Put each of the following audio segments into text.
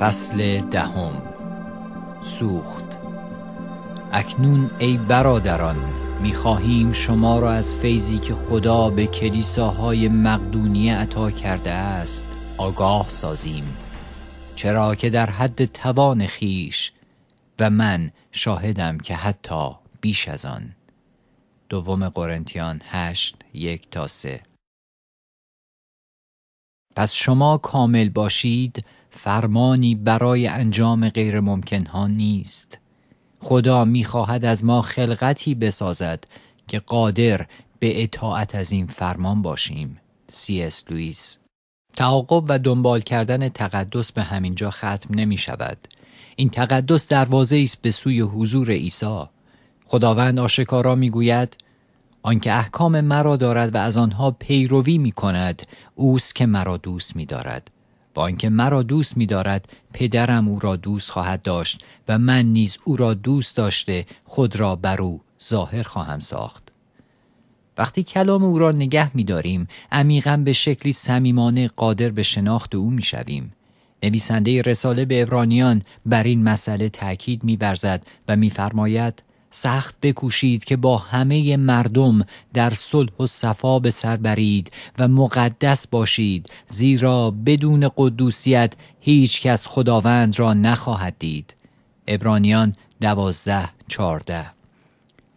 فصل دهم. سوخت. اکنون ای برادران می‌خواهیم شما را از فیضی که خدا به کلیساهای مقدونیه عطا کرده است آگاه سازیم. چرا که در حد توان خیش و من شاهدم که حتی بیش از آن. دوم قرنتیان هشت یک تا سه. پس شما کامل باشید فرمانی برای انجام غیر ممکن ها نیست. خدا می‌خواهد از ما خلقتی بسازد که قادر به اطاعت از این فرمان باشیم. سی اس لوئیس. تعاقب و دنبال کردن تقدس به همینجا ختم نمی شود این تقدس دروازه است به سوی حضور عیسی. خداوند آشکارا می‌گوید آنکه احکام مرا دارد و از آنها پیروی می کند اوست که مرا دوست می دارد با آنکه مرا دوست می دارد پدرم او را دوست خواهد داشت و من نیز او را دوست داشته خود را بر او ظاهر خواهم ساخت. وقتی کلام او را نگه می داریم عمیقا به شکلی صمیمانه قادر به شناخت او می شویم. نویسنده رساله به ابرانیان بر این مسئله تأکید می برزد و میفرماید سخت بکوشید که با همه مردم در صلح و صفا به سر برید و مقدس باشید زیرا بدون قدوسیت هیچ کس خداوند را نخواهد دید. ابرانیان دوازده چارده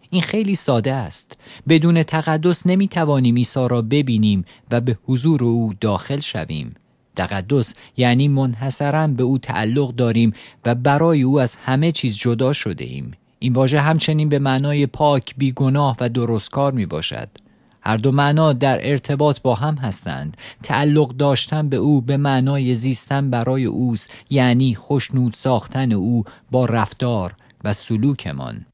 این خیلی ساده است. بدون تقدس نمی توانیم عیسی را ببینیم و به حضور او داخل شویم. تقدس یعنی منحصرا به او تعلق داریم و برای او از همه چیز جدا شده ایم این واژه همچنین به معنای پاک، بیگناه و درستکار می باشد. هر دو معنا در ارتباط با هم هستند. تعلق داشتن به او به معنای زیستن برای اوست یعنی خوشنود ساختن او با رفتار و سلوکمان.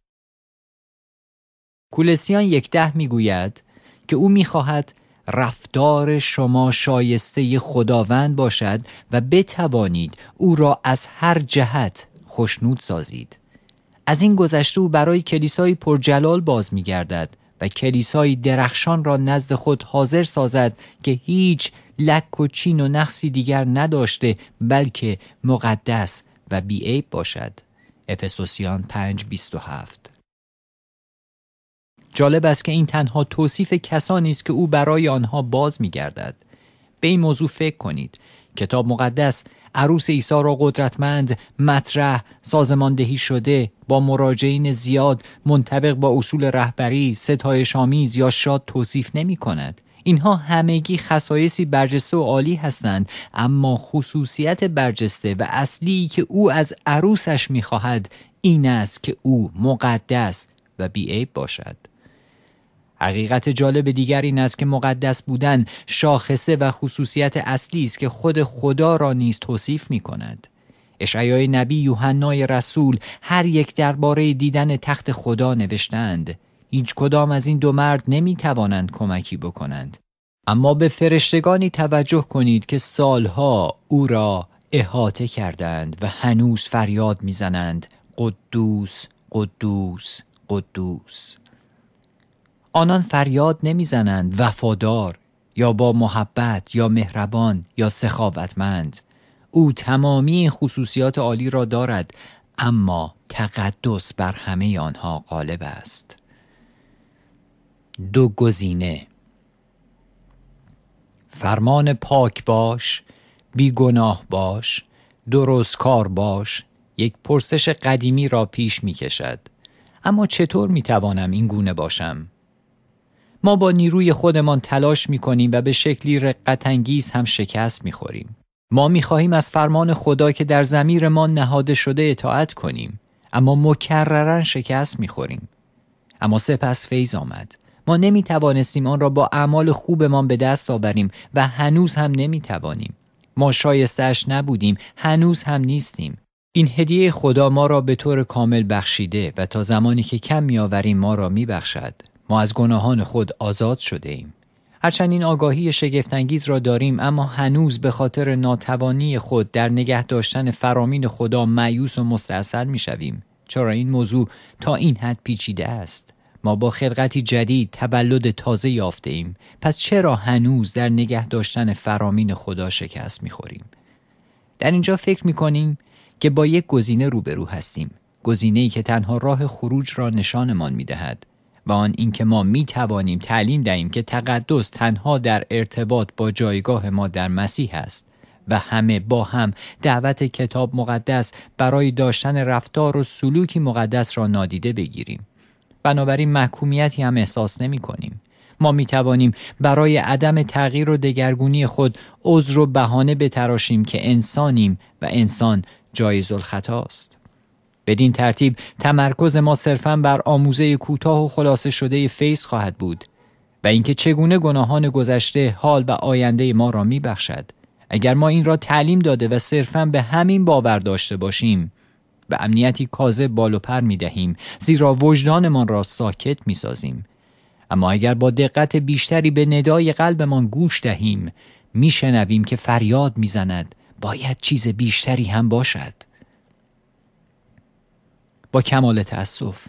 کولسیان یک ده می گوید که او می خواهد رفتار شما شایسته خداوند باشد و بتوانید او را از هر جهت خوشنود سازید. از این گذشته او برای کلیسای پرجلال باز می گردد و کلیسای درخشان را نزد خود حاضر سازد که هیچ لک و چین و نقصی دیگر نداشته بلکه مقدس و بیعیب باشد افسوسیان 5:27 جالب است که این تنها توصیف کسانی است که او برای آنها باز می گردد. به این موضوع فکر کنید. کتاب مقدس عروس عیسی را قدرتمند مطرح سازماندهی شده با مراجعین زیاد منطبق با اصول رهبری ستایش آمیز یا شاد توصیف نمی کند اینها همگی خصایصی برجسته و عالی هستند اما خصوصیت برجسته و اصلی که او از عروسش می‌خواهد این است که او مقدس و بیعیب باشد. حقیقت جالب دیگر این است که مقدس بودن شاخصه و خصوصیت اصلی است که خود خدا را نیز توصیف می کند. اشعیای نبی یوحنای رسول هر یک درباره دیدن تخت خدا نوشتند. هیچ کدام از این دو مرد نمی توانند کمکی بکنند. اما به فرشتگانی توجه کنید که سالها او را احاطه کردند و هنوز فریاد می‌زنند قدوس قدوس قدوس آنان فریاد نمی‌زنند وفادار یا با محبت یا مهربان یا سخاوتمند. او تمامی خصوصیات عالی را دارد اما تقدس بر همه آنها غالب است. دو گزینه. فرمان پاک باش بیگناه باش درست کار باش یک پرسش قدیمی را پیش می کشد اما چطور می توانم این گونه باشم؟ ما با نیروی خودمان تلاش می کنیم و به شکلی رقت انگیز هم شکست می خوریم. ما می خواهیم از فرمان خدا که در زمیر ما نهاده شده اطاعت کنیم اما مکررن شکست می خوریم. اما سپس فیض آمد. ما نمی توانستیم آن را با اعمال خوبمان به دست آوریم و هنوز هم نمی توانیم. ما شایستش نبودیم هنوز هم نیستیم. این هدیه خدا ما را به طور کامل بخشیده و تا زمانی که کم میآوریم ما را می بخشد. ما از گناهان خود آزاد شده ایم. هرچند این آگاهی شگفتانگیز را داریم اما هنوز به خاطر ناتوانی خود در نگه داشتن فرامین خدا معیوس و مستاصل می شویم. چرا این موضوع تا این حد پیچیده است؟ ما با خلقتی جدید تولد تازه یافته ایم. پس چرا هنوز در نگه داشتن فرامین خدا شکست می‌خوریم؟ در اینجا فکر می‌کنیم که با یک گزینه روبرو هستیم. گزینه ای که تنها راه خروج را نشانمان می‌دهد. و آن اینکه ما می توانیم تعلیم دهیم که تقدس تنها در ارتباط با جایگاه ما در مسیح است و همه با هم دعوت کتاب مقدس برای داشتن رفتار و سلوکی مقدس را نادیده بگیریم بنابراین محکومیتی هم احساس نمی کنیم. ما می توانیم برای عدم تغییر و دگرگونی خود عذر و بهانه بتراشیم که انسانیم و انسان جایز الخطاست. بدین ترتیب تمرکز ما صرفا بر آموزه کوتاه و خلاصه شده فیض خواهد بود و اینکه چگونه گناهان گذشته حال و آینده ما را می بخشد. اگر ما این را تعلیم داده و صرفا به همین باور داشته باشیم به امنیتی کاذب بال و پر می دهیم زیرا وجدانمان را ساکت می سازیم. اما اگر با دقت بیشتری به ندای قلبمان گوش دهیم میشنویم که فریاد می‌زند باید چیز بیشتری هم باشد با کمال تأسف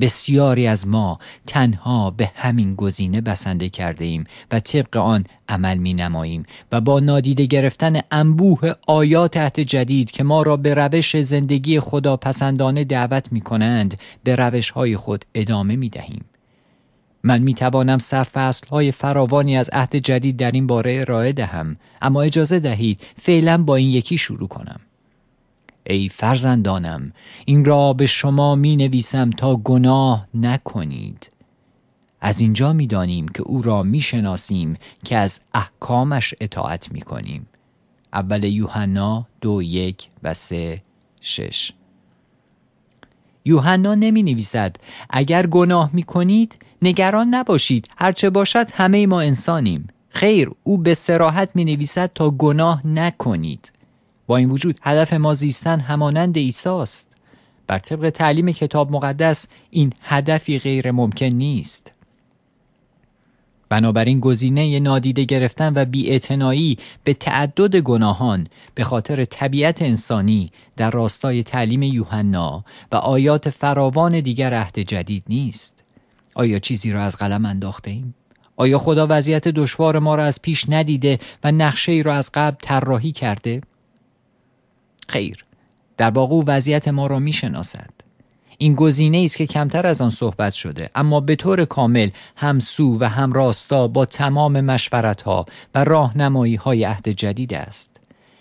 بسیاری از ما تنها به همین گزینه بسنده کرده ایم و طبق آن عمل می نماییم و با نادیده گرفتن انبوه آیات تحت جدید که ما را به روش زندگی خدا پسندانه دعوت می کنند به روش های خود ادامه می دهیم. من می توانم سرفصل های فراوانی از عهد جدید در این باره ارائه دهم اما اجازه دهید فعلا با این یکی شروع کنم. ای فرزندانم این را به شما می نویسم تا گناه نکنید. از اینجا می دانیم که او را می شناسیم که از احکامش اطاعت می کنیم اول یوحنا دو یک و سه شش. یوحنا نمی نویسد اگر گناه می کنید نگران نباشید هرچه باشد همه ما انسانیم. خیر او به سراحت می نویسد تا گناه نکنید. با این وجود هدف ما زیستن همانند ایساست بر طبق تعلیم کتاب مقدس این هدفی غیر ممکن نیست بنابراین گزینه نادیده گرفتن و بیاعتنایی به تعدد گناهان به خاطر طبیعت انسانی در راستای تعلیم یوحنا و آیات فراوان دیگر عهد جدید نیست آیا چیزی را از قلم انداخته ایم؟ آیا خدا وضعیت دشوار ما را از پیش ندیده و نقشه ای را از قبل طراحی کرده؟ خیر. در واقع او وضعیت ما را می‌شناسد. این گزینه است که کمتر از آن صحبت شده اما به طور کامل همسو و هم راستا با تمام مشورت ها و راهنمایی های عهد جدید است.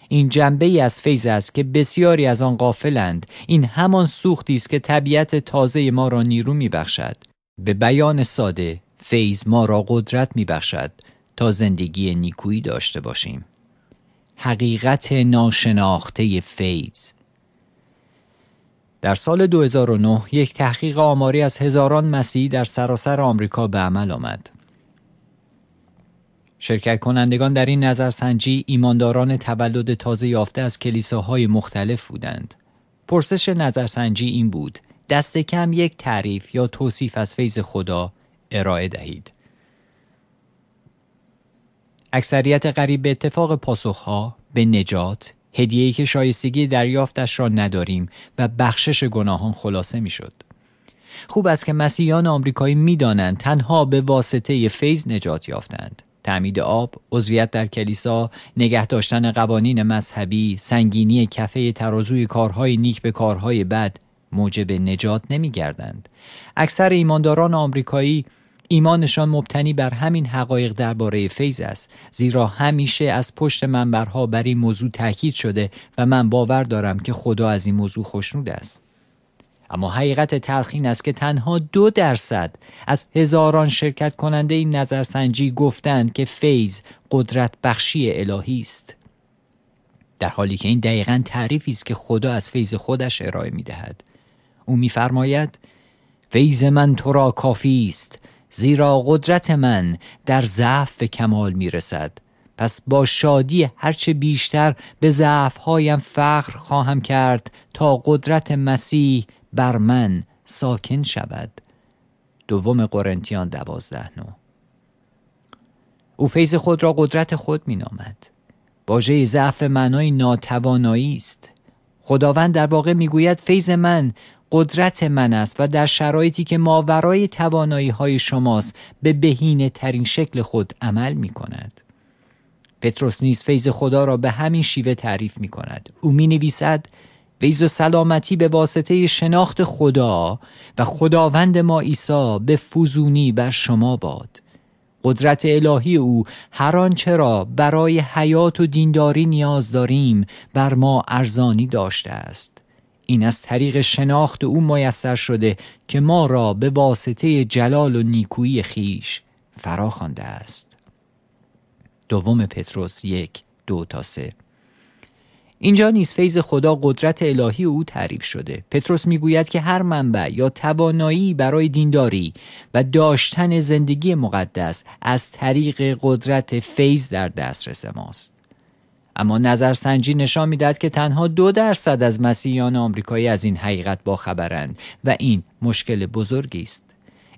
این جنبه ای از فیض است که بسیاری از آن غافلند. این همان سوختی است که طبیعت تازه ما را نیرو میبخشد. به بیان ساده فیض ما را قدرت میبخشد تا زندگی نیکویی داشته باشیم. حقیقت ناشناخته فیض در سال 2009 یک تحقیق آماری از هزاران مسیحی در سراسر آمریکا به عمل آمد. شرکت کنندگان در این نظرسنجی ایمانداران تولد تازه یافته از کلیساهای مختلف بودند. پرسش نظرسنجی این بود: دست کم یک تعریف یا توصیف از فیض خدا ارائه دهید. اکثریت قریب به اتفاق پاسخها به نجات هدیه‌ای که شایستگی دریافتش را نداریم و بخشش گناهان خلاصه می‌شد. خوب است که مسیحیان آمریکایی می‌دانند تنها به واسطه فیض نجات یافتند. تعمید آب، عضویت در کلیسا، نگه داشتن قوانین مذهبی، سنگینی کفه ترازوی کارهای نیک به کارهای بد موجب نجات نمی گردند. اکثر ایمانداران آمریکایی ایمانشان مبتنی بر همین حقایق درباره فیض است زیرا همیشه از پشت منبرها بر این موضوع تاکید شده و من باور دارم که خدا از این موضوع خوشنود است اما حقیقت تلخین است که تنها دو درصد از هزاران شرکت کننده این نظرسنجی گفتند که فیض قدرت بخشی الهی است در حالی که این دقیقا تعریفی است که خدا از فیض خودش ارائه می دهد. او میفرماید فیض من تو را کافی است زیرا قدرت من در ضعف به کمال می رسد پس با شادی هرچه بیشتر به ضعفهایم فخر خواهم کرد تا قدرت مسیح بر من ساکن شود. دوم قرنتیان دوازده نو. او فیض خود را قدرت خود می نامد واژه ضعف معنای ناتوانایی است. خداوند در واقع می‌گوید فیض من قدرت من است و در شرایطی که ماورای توانایی های شماست به بهینه ترین شکل خود عمل می کند. پتروس نیز فیض خدا را به همین شیوه تعریف می کند. او می نویسد فیض و سلامتی به واسطه شناخت خدا و خداوند ما عیسی به فزونی بر شما باد. قدرت الهی او هر آنچه را برای حیات و دینداری نیاز داریم بر ما ارزانی داشته است. این از طریق شناخت او میسر شده که ما را به واسطه جلال و نیکویی خیش فرا خوانده است. دوم پتروس یک دو تا سه. اینجا نیز فیض خدا قدرت الهی او تعریف شده. پتروس می‌گوید که هر منبع یا توانایی برای دینداری و داشتن زندگی مقدس از طریق قدرت فیض در دسترس ماست. اما نظرسنجی نشان می‌دهد که تنها دو درصد از مسیحیان آمریکایی از این حقیقت باخبرند و این مشکل بزرگی است.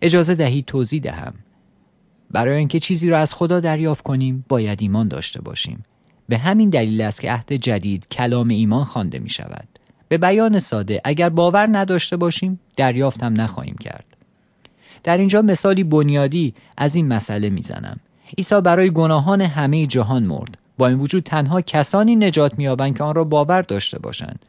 اجازه دهید توضیح دهم. برای اینکه چیزی را از خدا دریافت کنیم باید ایمان داشته باشیم. به همین دلیل است که عهد جدید کلام ایمان خوانده می شود به بیان ساده اگر باور نداشته باشیم دریافت هم نخواهیم کرد. در اینجا مثالی بنیادی از این مسئله می‌زنم. عیسی برای گناهان همه جهان مرد. با این وجود تنها کسانی نجات مییابند که آن را باور داشته باشند.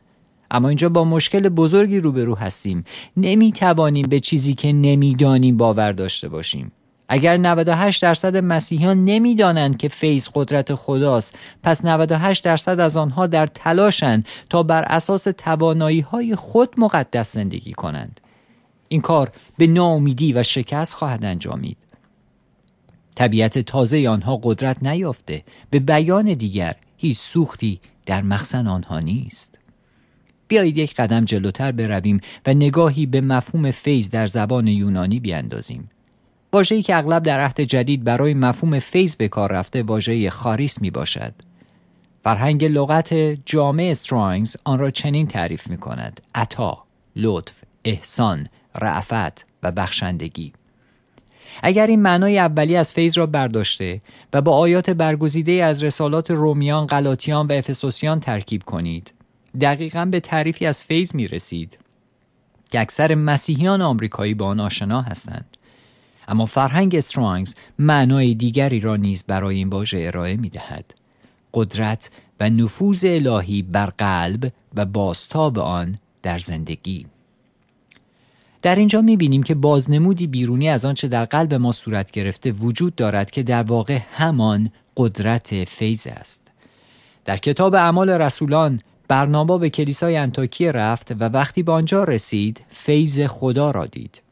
اما اینجا با مشکل بزرگی روبرو هستیم. نمی‌توانیم به چیزی که نمی‌دانیم باور داشته باشیم. اگر 98 درصد مسیحیان نمی‌دانند که فیض قدرت خداست پس 98 درصد از آنها در تلاشند تا بر اساس توانایی های خود مقدس زندگی کنند. این کار به ناامیدی و شکست خواهد انجامید. طبیعت تازه آنها قدرت نیافته. به بیان دیگر هیچ سوختی در مخزن آنها نیست. بیایید یک قدم جلوتر برویم و نگاهی به مفهوم فیض در زبان یونانی بیاندازیم. واژه‌ای که اغلب در عهد جدید برای مفهوم فیض به کار رفته واژه خاریس می باشد فرهنگ لغت جامع استرانگز آن را چنین تعریف می کند عطا، لطف، احسان، رعفت و بخشندگی. اگر این معنای اولی از فیض را برداشته و با آیات برگزیده از رسالات رومیان، غلاطیان و افسوسیان ترکیب کنید دقیقا به تعریفی از فیض می رسید که اکثر مسیحیان آمریکایی با آن آشنا هستند. اما فرهنگ استرانگز معنای دیگری را نیز برای این واژه ارائه می دهد. قدرت و نفوذ الهی بر قلب و باستاب آن در زندگی. در اینجا می‌بینیم که بازنمودی بیرونی از آنچه در قلب ما صورت گرفته وجود دارد که در واقع همان قدرت فیض است. در کتاب اعمال رسولان برنابا به کلیسای انتاکیه رفت و وقتی به آنجا رسید فیض خدا را دید.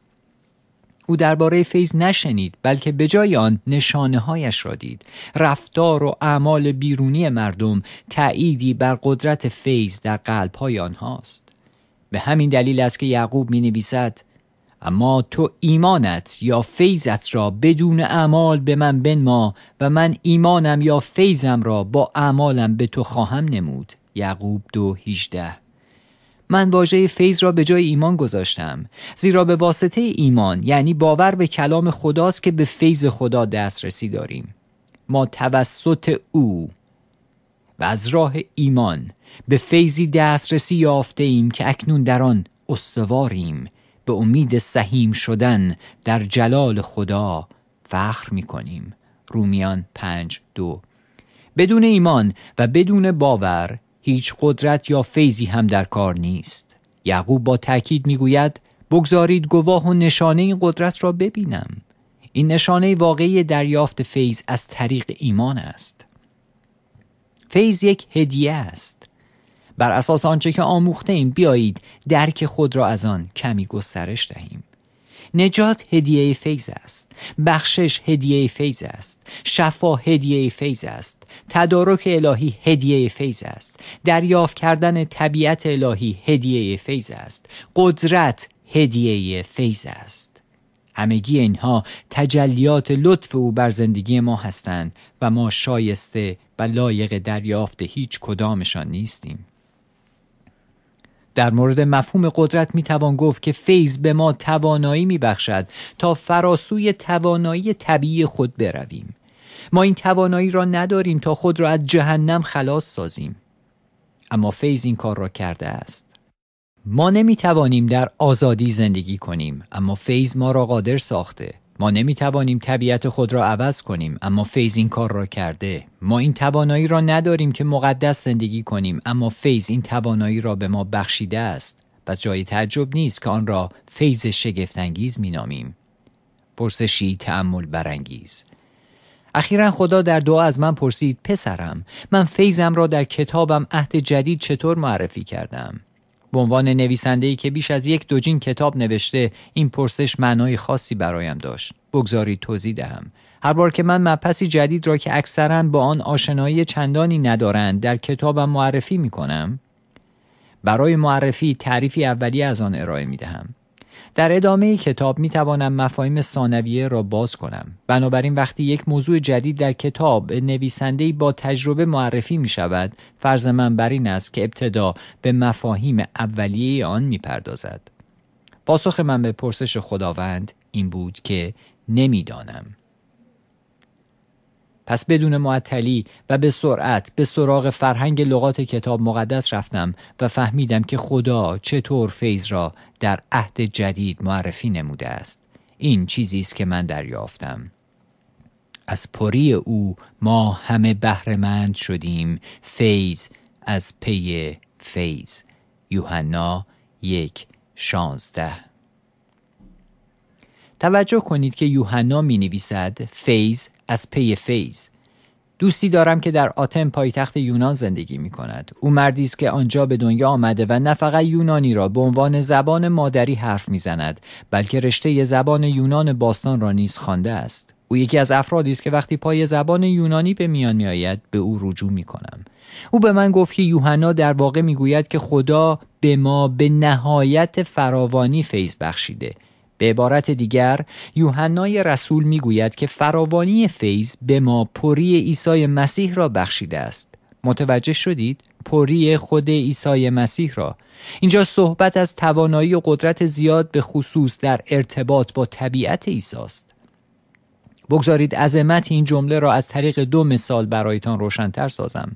او درباره فیض نشنید بلکه به جای آن نشانه هایش را دید. رفتار و اعمال بیرونی مردم تأییدی بر قدرت فیض در قلب های آنهاست. به همین دلیل است که یعقوب می نویسد اما تو ایمانت یا فیضت را بدون اعمال به من بنما و من ایمانم یا فیضم را با اعمالم به تو خواهم نمود. یعقوب دو هیجده من واژه فیض را به جای ایمان گذاشتم زیرا به واسطه ایمان یعنی باور به کلام خداست که به فیض خدا دسترسی داریم. ما توسط او و از راه ایمان به فیضی دسترسی یافته ایم که اکنون در آن استواریم. به امید سهیم شدن در جلال خدا فخر می کنیم رومیان پنج دو. بدون ایمان و بدون باور هیچ قدرت یا فیضی هم در کار نیست. یعقوب با تأکید می‌گوید بگذارید گواه و نشانه این قدرت را ببینم. این نشانه واقعی دریافت فیض از طریق ایمان است. فیض یک هدیه است. بر اساس آنچه که آموخته ایم بیایید درک خود را از آن کمی گسترش دهیم. نجات هدیه فیض است بخشش هدیه فیض است شفا هدیه فیض است تدارک الهی هدیه فیض است دریافت کردن طبیعت الهی هدیه فیض است قدرت هدیه فیض است. همگی اینها تجلیات لطف او بر زندگی ما هستند و ما شایسته و لایق دریافت هیچ کدامشان نیستیم. در مورد مفهوم قدرت می توان گفت که فیض به ما توانایی می بخشد تا فراسوی توانایی طبیعی خود برویم. ما این توانایی را نداریم تا خود را از جهنم خلاص سازیم. اما فیض این کار را کرده است. ما نمی توانیم در آزادی زندگی کنیم اما فیض ما را قادر ساخته. ما نمی توانیم طبیعت خود را عوض کنیم اما فیض این کار را کرده. ما این توانایی را نداریم که مقدس زندگی کنیم اما فیض این توانایی را به ما بخشیده است. پس جای تعجب نیست که آن را فیض شگفتانگیز مینامیم. پرسشی تأمل برانگیز. اخیرا خدا در دعا از من پرسید پسرم من فیضم را در کتابم عهد جدید چطور معرفی کردم؟ به عنوان نویسنده که بیش از یک دوجین کتاب نوشته این پرسش معنای خاصی برایم داشت. بگذارید توضیح دهم. هر بار که من مبحثی جدید را که اکثرا با آن آشنایی چندانی ندارند در کتابم معرفی می کنم برای معرفی تعریفی اولیه از آن ارائه می دهم در ادامه کتاب می توانم مفاهیم ثانویه را باز کنم. بنابراین وقتی یک موضوع جدید در کتاب نویسنده با تجربه معرفی می شود فرض من بر این است که ابتدا به مفاهیم اولیه آن می پردازد پاسخ من به پرسش خداوند این بود که نمی‌دانم. پس بدون معطلی و به سرعت به سراغ فرهنگ لغات کتاب مقدس رفتم و فهمیدم که خدا چطور فیض را در عهد جدید معرفی نموده است. این چیزی است که من دریافتم. از پری او ما همه بهرهمند شدیم. فیض از پی فیض. یوحنا یک شانزده. توجه کنید که یوحنا می نویسد فیض از پی فیض دوستی دارم که در آتن پایتخت یونان زندگی می کند. او مردی است که آنجا به دنیا آمده و نه فقط یونانی را به عنوان زبان مادری حرف می زند بلکه رشته زبان یونان باستان را نیز خوانده است. او یکی از افرادی است که وقتی پای زبان یونانی به میان می آید به او رجوع می کنم. او به من گفت که یوحنا در واقع می گوید که خدا به ما به نهایت فراوانی فیض بخشیده به عبارت دیگر یوحنای رسول می‌گوید که فراوانی فیض به ما پری عیسی مسیح را بخشیده است. متوجه شدید؟ پری خود عیسی مسیح را. اینجا صحبت از توانایی و قدرت زیاد به خصوص در ارتباط با طبیعت عیسی است. بگذارید عظمت این جمله را از طریق دو مثال برایتان روشنتر سازم.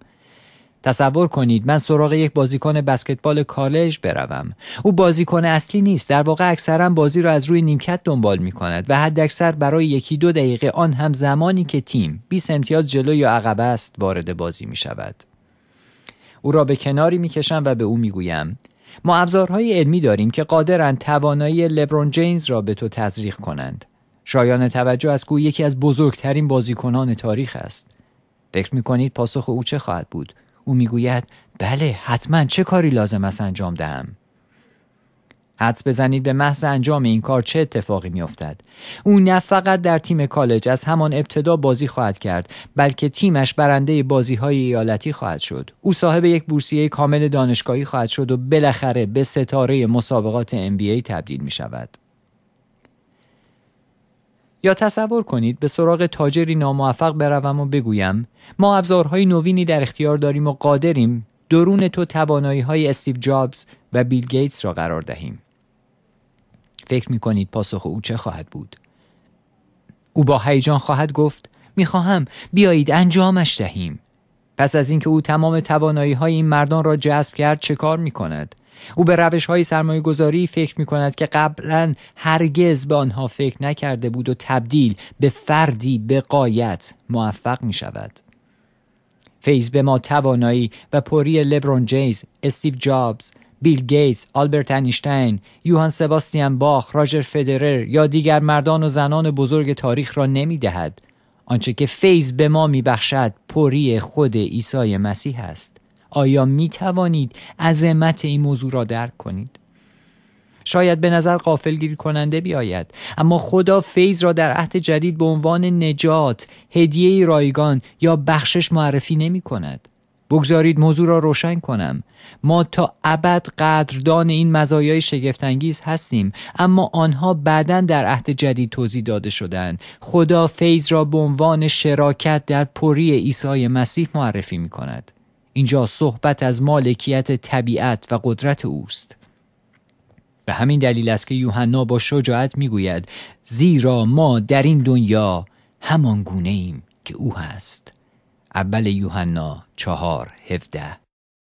تصور کنید من سراغ یک بازیکن بسکتبال کالج بروم. او بازیکن اصلی نیست در واقع اکثرا بازی را از روی نیمکت دنبال می کند و حداکثر برای یکی دو دقیقه آن هم زمانی که تیم 20 امتیاز جلو یا عقب است وارد بازی می شود او را به کناری می کشم و به او می گویم ما ابزارهای علمی داریم که قادرند توانایی لبرون جیمز را به تو تزریق کنند. شایان توجه از او یکی از بزرگترین بازیکنان تاریخ است. فکر می کنید پاسخ او چه خواهد بود؟ او می‌گوید بله حتما چه کاری لازم است انجام دهم؟ حدس بزنید به محض انجام این کار چه اتفاقی میافتد؟ او نه فقط در تیم کالج از همان ابتدا بازی خواهد کرد بلکه تیمش برنده بازی های ایالتی خواهد شد. او صاحب یک بورسیه کامل دانشگاهی خواهد شد و بالاخره به ستاره مسابقات NBA تبدیل می شود یا تصور کنید به سراغ تاجری ناموفق بروم و بگویم ما ابزارهای نوینی در اختیار داریم و قادریم درون تو توانایی های استیو جابز و بیل گیتس را قرار دهیم. فکر می کنید پاسخ او چه خواهد بود؟ او با هیجان خواهد گفت می‌خواهم بیایید انجامش دهیم. پس از اینکه او تمام توانایی های این مردان را جذب کرد چه کار می کند او به روش های سرمایه گذاری فکر می کند که قبلا هرگز به آنها فکر نکرده بود و تبدیل به فردی به قایت موفق می شود. فیض به ما توانایی و پری لبرون جیمز، استیو جابز، بیل گیتس، آلبرت انیشتین، یوهان سباستیان باخ، راجر فدرر یا دیگر مردان و زنان بزرگ تاریخ را نمی دهد. آنچه که فیض به ما می بخشد پری خود عیسی مسیح است. آیا می توانید عظمت این موضوع را درک کنید؟ شاید به نظر غافلگیر کننده بیاید اما خدا فیض را در عهد جدید به عنوان نجات، هدیه رایگان یا بخشش معرفی نمی کند. بگذارید موضوع را روشن کنم ما تا ابد قدردان این مزایای شگفتانگیز هستیم اما آنها بعدا در عهد جدید توضیح داده شدند خدا فیض را به عنوان شراکت در پری عیسی مسیح معرفی می کند اینجا صحبت از مالکیت طبیعت و قدرت اوست. به همین دلیل است که یوحنا با شجاعت می‌گوید زیرا ما در این دنیا همان گونه ایم که او هست. اول یوحنا چهار هفده.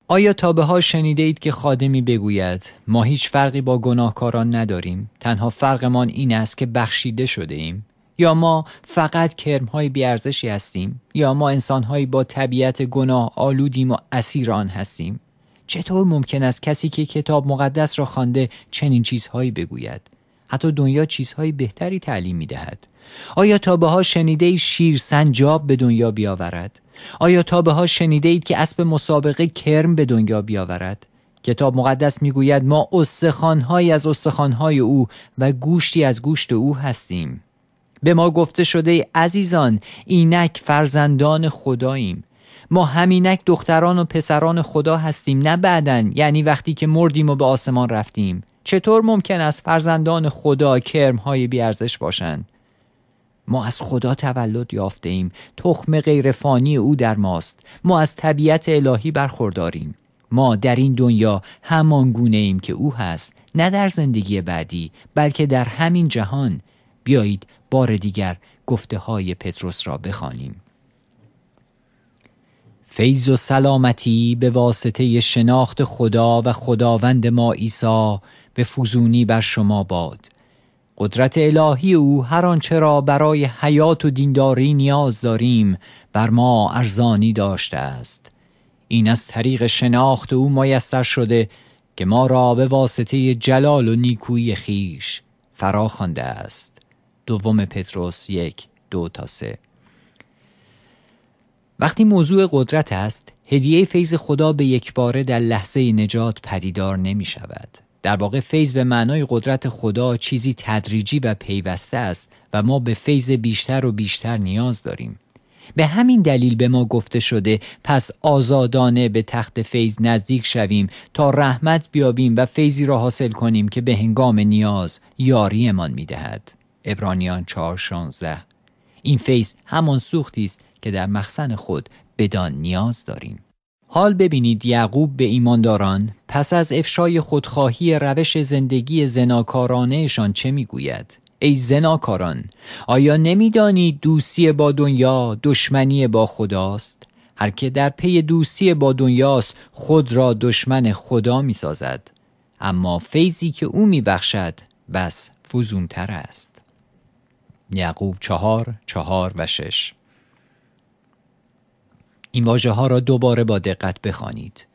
آیا تا به ها شنیده اید که خادمی بگوید ما هیچ فرقی با گناهکاران نداریم تنها فرقمان این است که بخشیده شده ایم؟ یا ما فقط کرمهای بیارزشی هستیم؟ یا ما انسانهایی با طبیعت گناه آلودیم و اسیر آن هستیم؟ چطور ممکن است کسی که کتاب مقدس را خوانده چنین چیزهایی بگوید؟ حتی دنیا چیزهای بهتری تعلیم می دهد آیا تا به ها شنیده شیر سنجاب به دنیا بیاورد؟ آیا تا به ها شنیده اید که اسب مسابقه کرم به دنیا بیاورد؟ کتاب مقدس می‌گوید ما استخوانهایی از استخوانهای او و گوشتی از گوشت او هستیم. به ما گفته شده عزیزان اینک فرزندان خداییم. ما همینک دختران و پسران خدا هستیم نه بعدن یعنی وقتی که مردیم و به آسمان رفتیم. چطور ممکن است فرزندان خدا کرمهای بیارزش باشند؟ ما از خدا تولد یافته ایم تخم غیرفانی او در ماست. ما از طبیعت الهی برخورداریم. ما در این دنیا همان گونه ایم که او هست نه در زندگی بعدی بلکه در همین جهان. بیایید بار دیگر گفته های پتروس را بخوانیم. فیض و سلامتی به واسطه شناخت خدا و خداوند ما عیسی به فزونی بر شما باد. قدرت الهی او هر آنچه را برای حیات و دینداری نیاز داریم بر ما ارزانی داشته است. این از طریق شناخت او میسر شده که ما را به واسطه جلال و نیکویی خیش فرا خوانده است. دوم پتروس یک دو تا سه. وقتی موضوع قدرت است هدیه فیض خدا به یک باره در لحظه نجات پدیدار نمی شود. در واقع فیض به معنای قدرت خدا چیزی تدریجی و پیوسته است و ما به فیض بیشتر و بیشتر نیاز داریم. به همین دلیل به ما گفته شده پس آزادانه به تخت فیض نزدیک شویم تا رحمت بیابیم و فیضی را حاصل کنیم که به هنگام نیاز یاریمان می‌دهد ابرانیان 4:16 این فیض همان سوختی است که در مخزن خود بدان نیاز داریم. حال ببینید یعقوب به ایمانداران پس از افشای خودخواهی روش زندگی زناکارانهشان چه می‌گوید؟ ای زناکاران آیا نمی‌دانید دوستی با دنیا دشمنی با خداست؟ هر که در پی دوستی با دنیاست خود را دشمن خدا می‌سازد. اما فیضی که او میبخشد بس فزونتر است. یعقوب چهار چهار و شش. این واژه ها را دوباره با دقت بخوانید.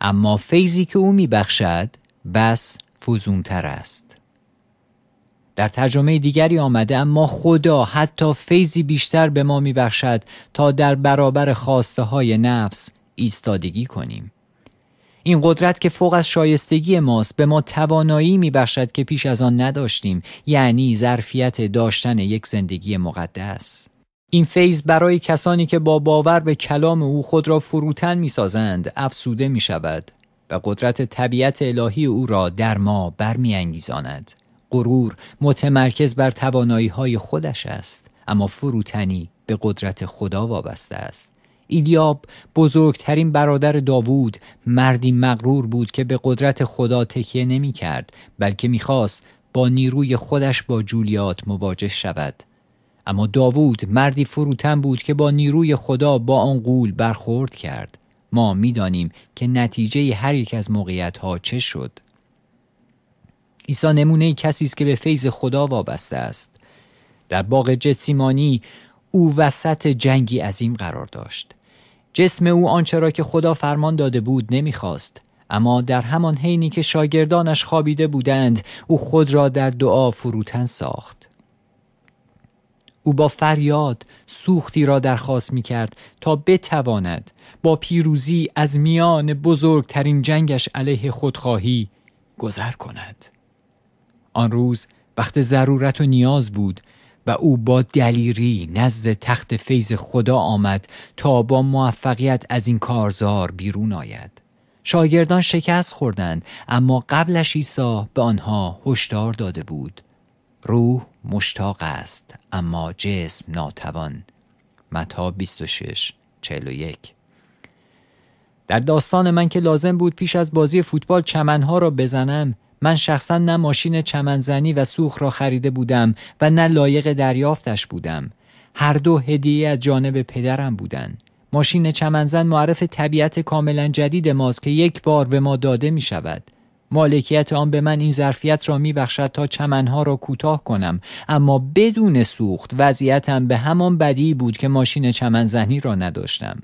اما فیضی که او میبخشد بس فزونتر است. در ترجمه دیگری آمده اما خدا حتی فیضی بیشتر به ما میبخشد تا در برابر خواسته های نفس ایستادگی کنیم. این قدرت که فوق از شایستگی ماست به ما توانایی میبخشد که پیش از آن نداشتیم یعنی ظرفیت داشتن یک زندگی مقدس. این فیض برای کسانی که با باور به کلام او خود را فروتن می‌سازند افسوده می شود و قدرت طبیعت الهی او را در ما برمیانگیزاند. غرور متمرکز بر توانایی های خودش است اما فروتنی به قدرت خدا وابسته است. ایلیاب بزرگترین برادر داوود مردی مغرور بود که به قدرت خدا تکیه نمی کرد بلکه می‌خواست با نیروی خودش با جولیات مواجه شود. اما داوود مردی فروتن بود که با نیروی خدا با آن قول برخورد کرد. ما می‌دانیم که نتیجه هر یک از موقعیت ها چه شد. عیسی نمونه کسی است که به فیض خدا وابسته است. در باغ جسیمانی او وسط جنگی عظیم قرار داشت. جسم او آنچه را که خدا فرمان داده بود نمی‌خواست. اما در همان حینی که شاگردانش خوابیده بودند او خود را در دعا فروتن ساخت. او با فریاد سوختی را درخواست می کرد تا بتواند با پیروزی از میان بزرگترین جنگش علیه خودخواهی گذر کند. آن روز وقت ضرورت و نیاز بود و او با دلیری نزد تخت فیض خدا آمد تا با موفقیت از این کارزار بیرون آید. شاگردان شکست خوردند اما قبلش عیسی به آنها هشدار داده بود. روح مشتاق است اما جسم ناتوان. متا 26 41 در داستان من که لازم بود پیش از بازی فوتبال چمنها را بزنم من شخصا نه ماشین چمنزنی و سوخ را خریده بودم و نه لایق دریافتش بودم. هر دو هدیه از جانب پدرم بودند ماشین چمنزن معرف طبیعت کاملا جدید ماست که یک بار به ما داده می شود. مالکیت آن به من این ظرفیت را می بخشد تا چمنها را کوتاه کنم. اما بدون سوخت وضعیتم به همان بدی بود که ماشین چمنزنی را نداشتم.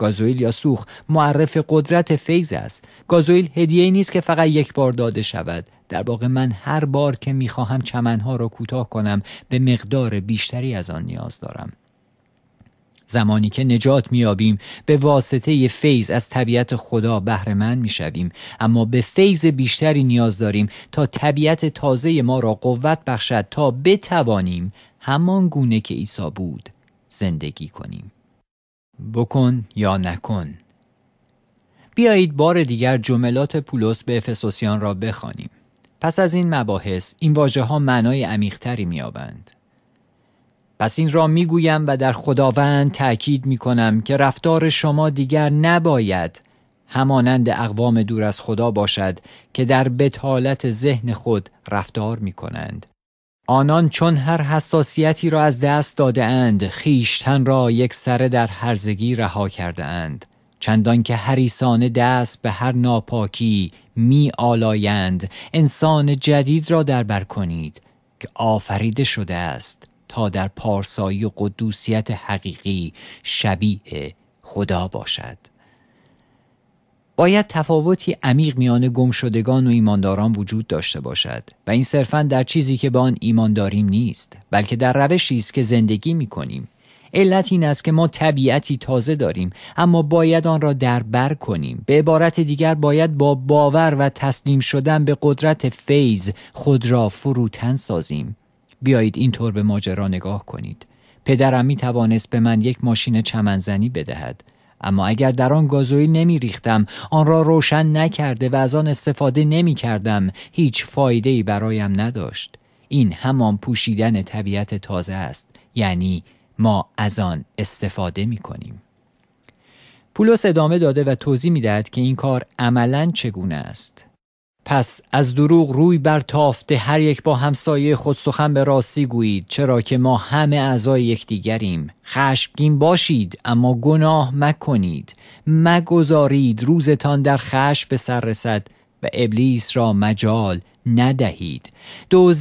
گازوئیل یا سوخت معرف قدرت فیض است. گازوئیل هدیه نیست که فقط یک بار داده شود. در واقع من هر بار که می‌خواهم چمنها را کوتاه کنم به مقدار بیشتری از آن نیاز دارم. زمانی که نجات میابیم به واسطه فیض از طبیعت خدا بهره مند می‌شویم. اما به فیض بیشتری نیاز داریم تا طبیعت تازه ما را قوت بخشد تا بتوانیم همان گونه که عیسی بود زندگی کنیم. بکن یا نکن. بیایید بار دیگر جملات پولس به افسوسیان را بخوانیم. پس از این مباحث این واژه ها معنای عمیقتری می‌یابند پس این را می‌گویم و در خداوند تأکید می کنم که رفتار شما دیگر نباید همانند اقوام دور از خدا باشد که در بطالت ذهن خود رفتار می کنند. آنان چون هر حساسیتی را از دست داده اند خویشتن را یک سره در هرزگی رها کرده اند چندان که حریصانه دست به هر ناپاکی می آلایند انسان جدید را در بر کنید که آفریده شده است تا در پارسایی و قدوسیت حقیقی شبیه خدا باشد. باید تفاوتی عمیق میان گمشدگان و ایمانداران وجود داشته باشد و این صرفا در چیزی که به آن ایمان داریم نیست بلکه در روشی است که زندگی می کنیم علت این است که ما طبیعتی تازه داریم اما باید آن را دربر کنیم. به عبارت دیگر باید با باور و تسلیم شدن به قدرت فیض خود را فروتن سازیم. بیایید اینطور به ماجرا نگاه کنید. پدرم می توانست به من یک ماشین چمنزنی بدهد. اما اگر در آن گازوئیل نمی ریختم آن را روشن نکرده و از آن استفاده نمی کردم هیچ فایده ای برایم نداشت. این همان پوشیدن طبیعت تازه است. یعنی ما از آن استفاده می کنیم پولس ادامه داده و توضیح می دهد که این کار عملا چگونه است. پس از دروغ روی بر تافته هر یک با همسایه خود سخن به راستی گویید چرا که ما همه اعضای یکدیگریم. خشمگین باشید اما گناه مکنید. مگذارید روزتان در خشم به سر رسد. و ابلیس را مجال ندهید.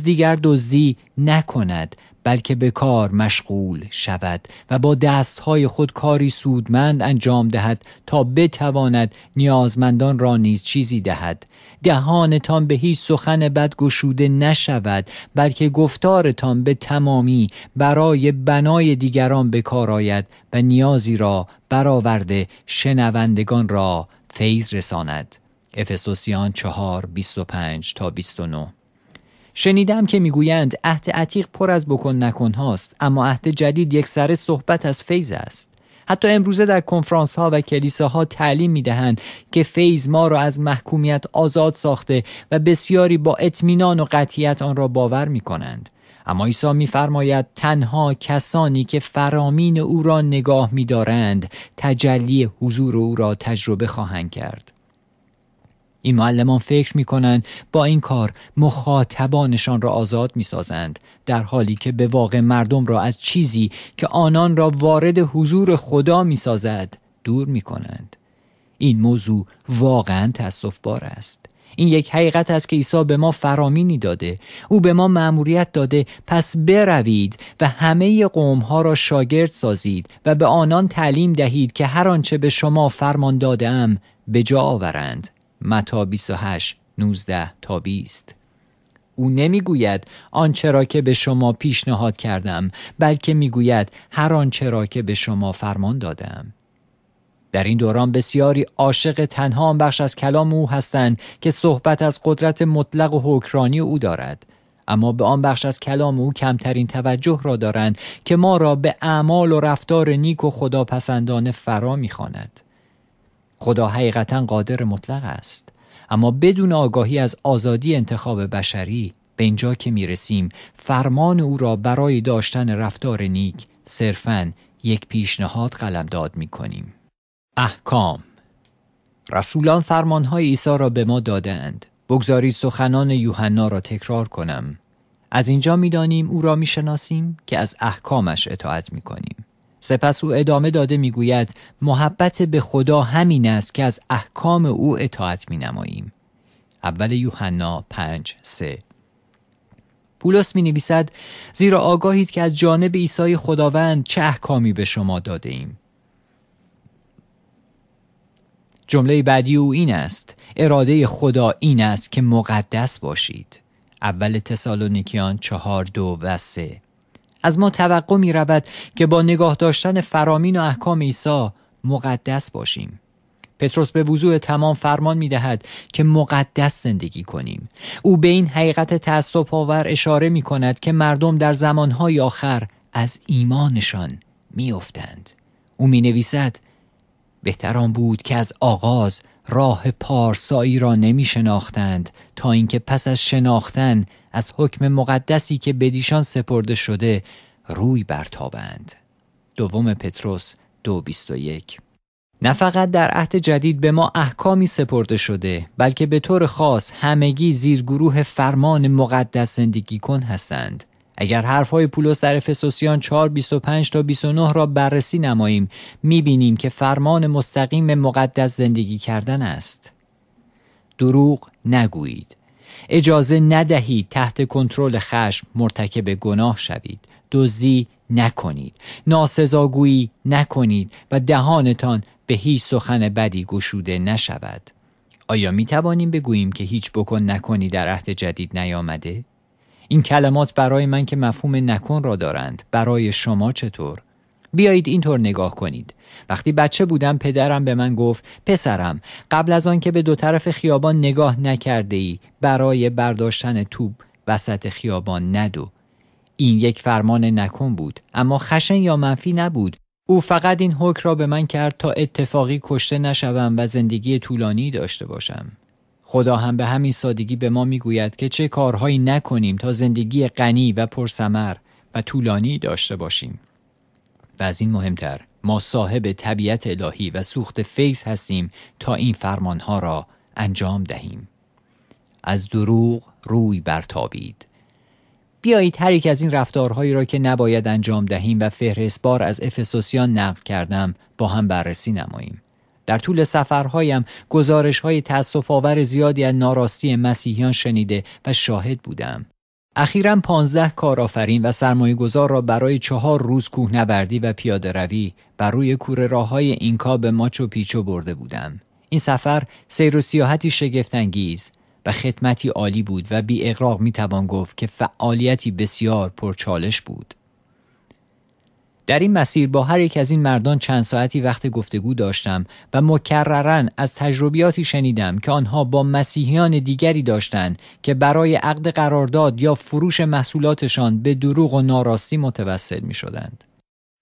دیگر دزدی نکند بلکه به کار مشغول شود و با دستهای خود کاری سودمند انجام دهد تا بتواند نیازمندان را نیز چیزی دهد. دهانتان به هیچ سخن بد گشوده نشود بلکه گفتارتان به تمامی برای بنای دیگران به کار آید و نیازی را برآورده شنوندگان را فیض رساند. افسوسیان 4 25 تا 29 شنیدم که می‌گویند عهد عتیق پر از بکن نکن هاست اما عهد جدید یک سر صحبت از فیض است. حتی امروزه در کنفرانس ها و کلیساها تعلیم می دهند که فیض ما را از محکومیت آزاد ساخته و بسیاری با اطمینان و قطیت آن را باور می کنند. اما عیسی میفرماید تنها کسانی که فرامین او را نگاه می‌دارند تجلی حضور او را تجربه خواهند کرد. این معلمان فکر می کنند با این کار مخاطبانشان را آزاد می سازند در حالی که به واقع مردم را از چیزی که آنان را وارد حضور خدا می سازد دور می کنند. این موضوع واقعا تصف بار است. این یک حقیقت است که عیسی به ما فرامینی داده او به ما مأموریت داده پس بروید و همه قوم ها را شاگرد سازید و به آنان تعلیم دهید که هر آنچه به شما فرمان دادم به جا آورند متا 28 19 تا 20 او نمی‌گوید آنچه را که به شما پیشنهاد کردم بلکه می‌گوید هر آنچه را که به شما فرمان دادم. در این دوران بسیاری عاشق تنها بخش از کلام او هستند که صحبت از قدرت مطلق و حکرانی او دارد. اما به آن بخش از کلام او کمترین توجه را دارند که ما را به اعمال و رفتار نیک و خداپسندانه فرا می‌خواند. خدا حقیقتا قادر مطلق است. اما بدون آگاهی از آزادی انتخاب بشری به اینجا که می رسیم فرمان او را برای داشتن رفتار نیک صرفا یک پیشنهاد قلمداد می کنیم احکام رسولان فرمانهای عیسی را به ما دادند بگذارید سخنان یوحنا را تکرار کنم. از اینجا می‌دانیم او را می‌شناسیم که از احکامش اطاعت می‌کنیم. سپس او ادامه داده می‌گوید محبت به خدا همین است که از احکام او اطاعت می نماییم. اول یوحنا 5 3 پولس می نویسد زیرا آگاهید که از جانب عیسی خداوند چه احکامی به شما داده ایم. جمله بعدی او این است اراده خدا این است که مقدس باشید اول تسالونیکیان چهار دو و سه از ما توقع می رود که با نگاه داشتن فرامین و احکام عیسی مقدس باشیم پتروس به وضوع تمام فرمان می دهد که مقدس زندگی کنیم او به این حقیقت تعصب آور اشاره می کند که مردم در زمانهای آخر از ایمانشان می افتند. او می نویسد بهتران بود که از آغاز راه پارسایی را نمی شناختند تا اینکه پس از شناختن از حکم مقدسی که بدیشان سپرده شده روی برتابند. دوم پتروس دو بیست و یک. نه فقط در عهد جدید به ما احکامی سپرده شده بلکه به طور خاص همگی زیر گروه فرمان مقدس زندگی کن هستند. اگر حرفهای پولس در افسوسیان 4 25 تا 29 را بررسی نماییم می‌بینیم که فرمان مستقیم مقدس زندگی کردن است. دروغ نگویید. اجازه ندهید تحت کنترل خشم مرتکب گناه شوید. دزدی نکنید. ناسزاگویی نکنید و دهانتان به هیچ سخن بدی گشوده نشود. آیا می توانیم بگوییم که هیچ بکن نکنی در عهد جدید نیامده؟ این کلمات برای من که مفهوم نکن را دارند. برای شما چطور؟ بیایید اینطور نگاه کنید. وقتی بچه بودم پدرم به من گفت پسرم قبل از آن که به دو طرف خیابان نگاه نکرده ای برای برداشتن توپ وسط خیابان ندو این یک فرمان نکن بود اما خشن یا منفی نبود. او فقط این حکم را به من کرد تا اتفاقی کشته نشوم و زندگی طولانی داشته باشم. خدا هم به همین سادگی به ما می‌گوید که چه کارهایی نکنیم تا زندگی غنی و پرثمر و طولانی داشته باشیم. و از این مهمتر ما صاحب طبیعت الهی و سوخت فیض هستیم تا این فرمانها را انجام دهیم. از دروغ روی برتابید. بیایید هر یک از این رفتارهایی را که نباید انجام دهیم و فهرستبار از افسوسیان نقل کردم با هم بررسی نماییم. در طول سفرهایم گزارش های آور زیادی از ناراستی مسیحیان شنیده و شاهد بودم. اخیرا پانزده کارآفرین و سرمایه گذار را برای چهار روز کوهنوردی و پیاده روی بر روی کوره راه های اینکا به ماچو پیچو برده بودم. این سفر سیر و سیاحتی شگفتانگیز و خدمتی عالی بود و بی اقراق می توان گفت که فعالیتی بسیار پرچالش بود. در این مسیر با هر یک از این مردان چند ساعتی وقت گفتگو داشتم و مکررن از تجربیاتی شنیدم که آنها با مسیحیان دیگری داشتند که برای عقد قرارداد یا فروش محصولاتشان به دروغ و ناراستی متوسل می شدند.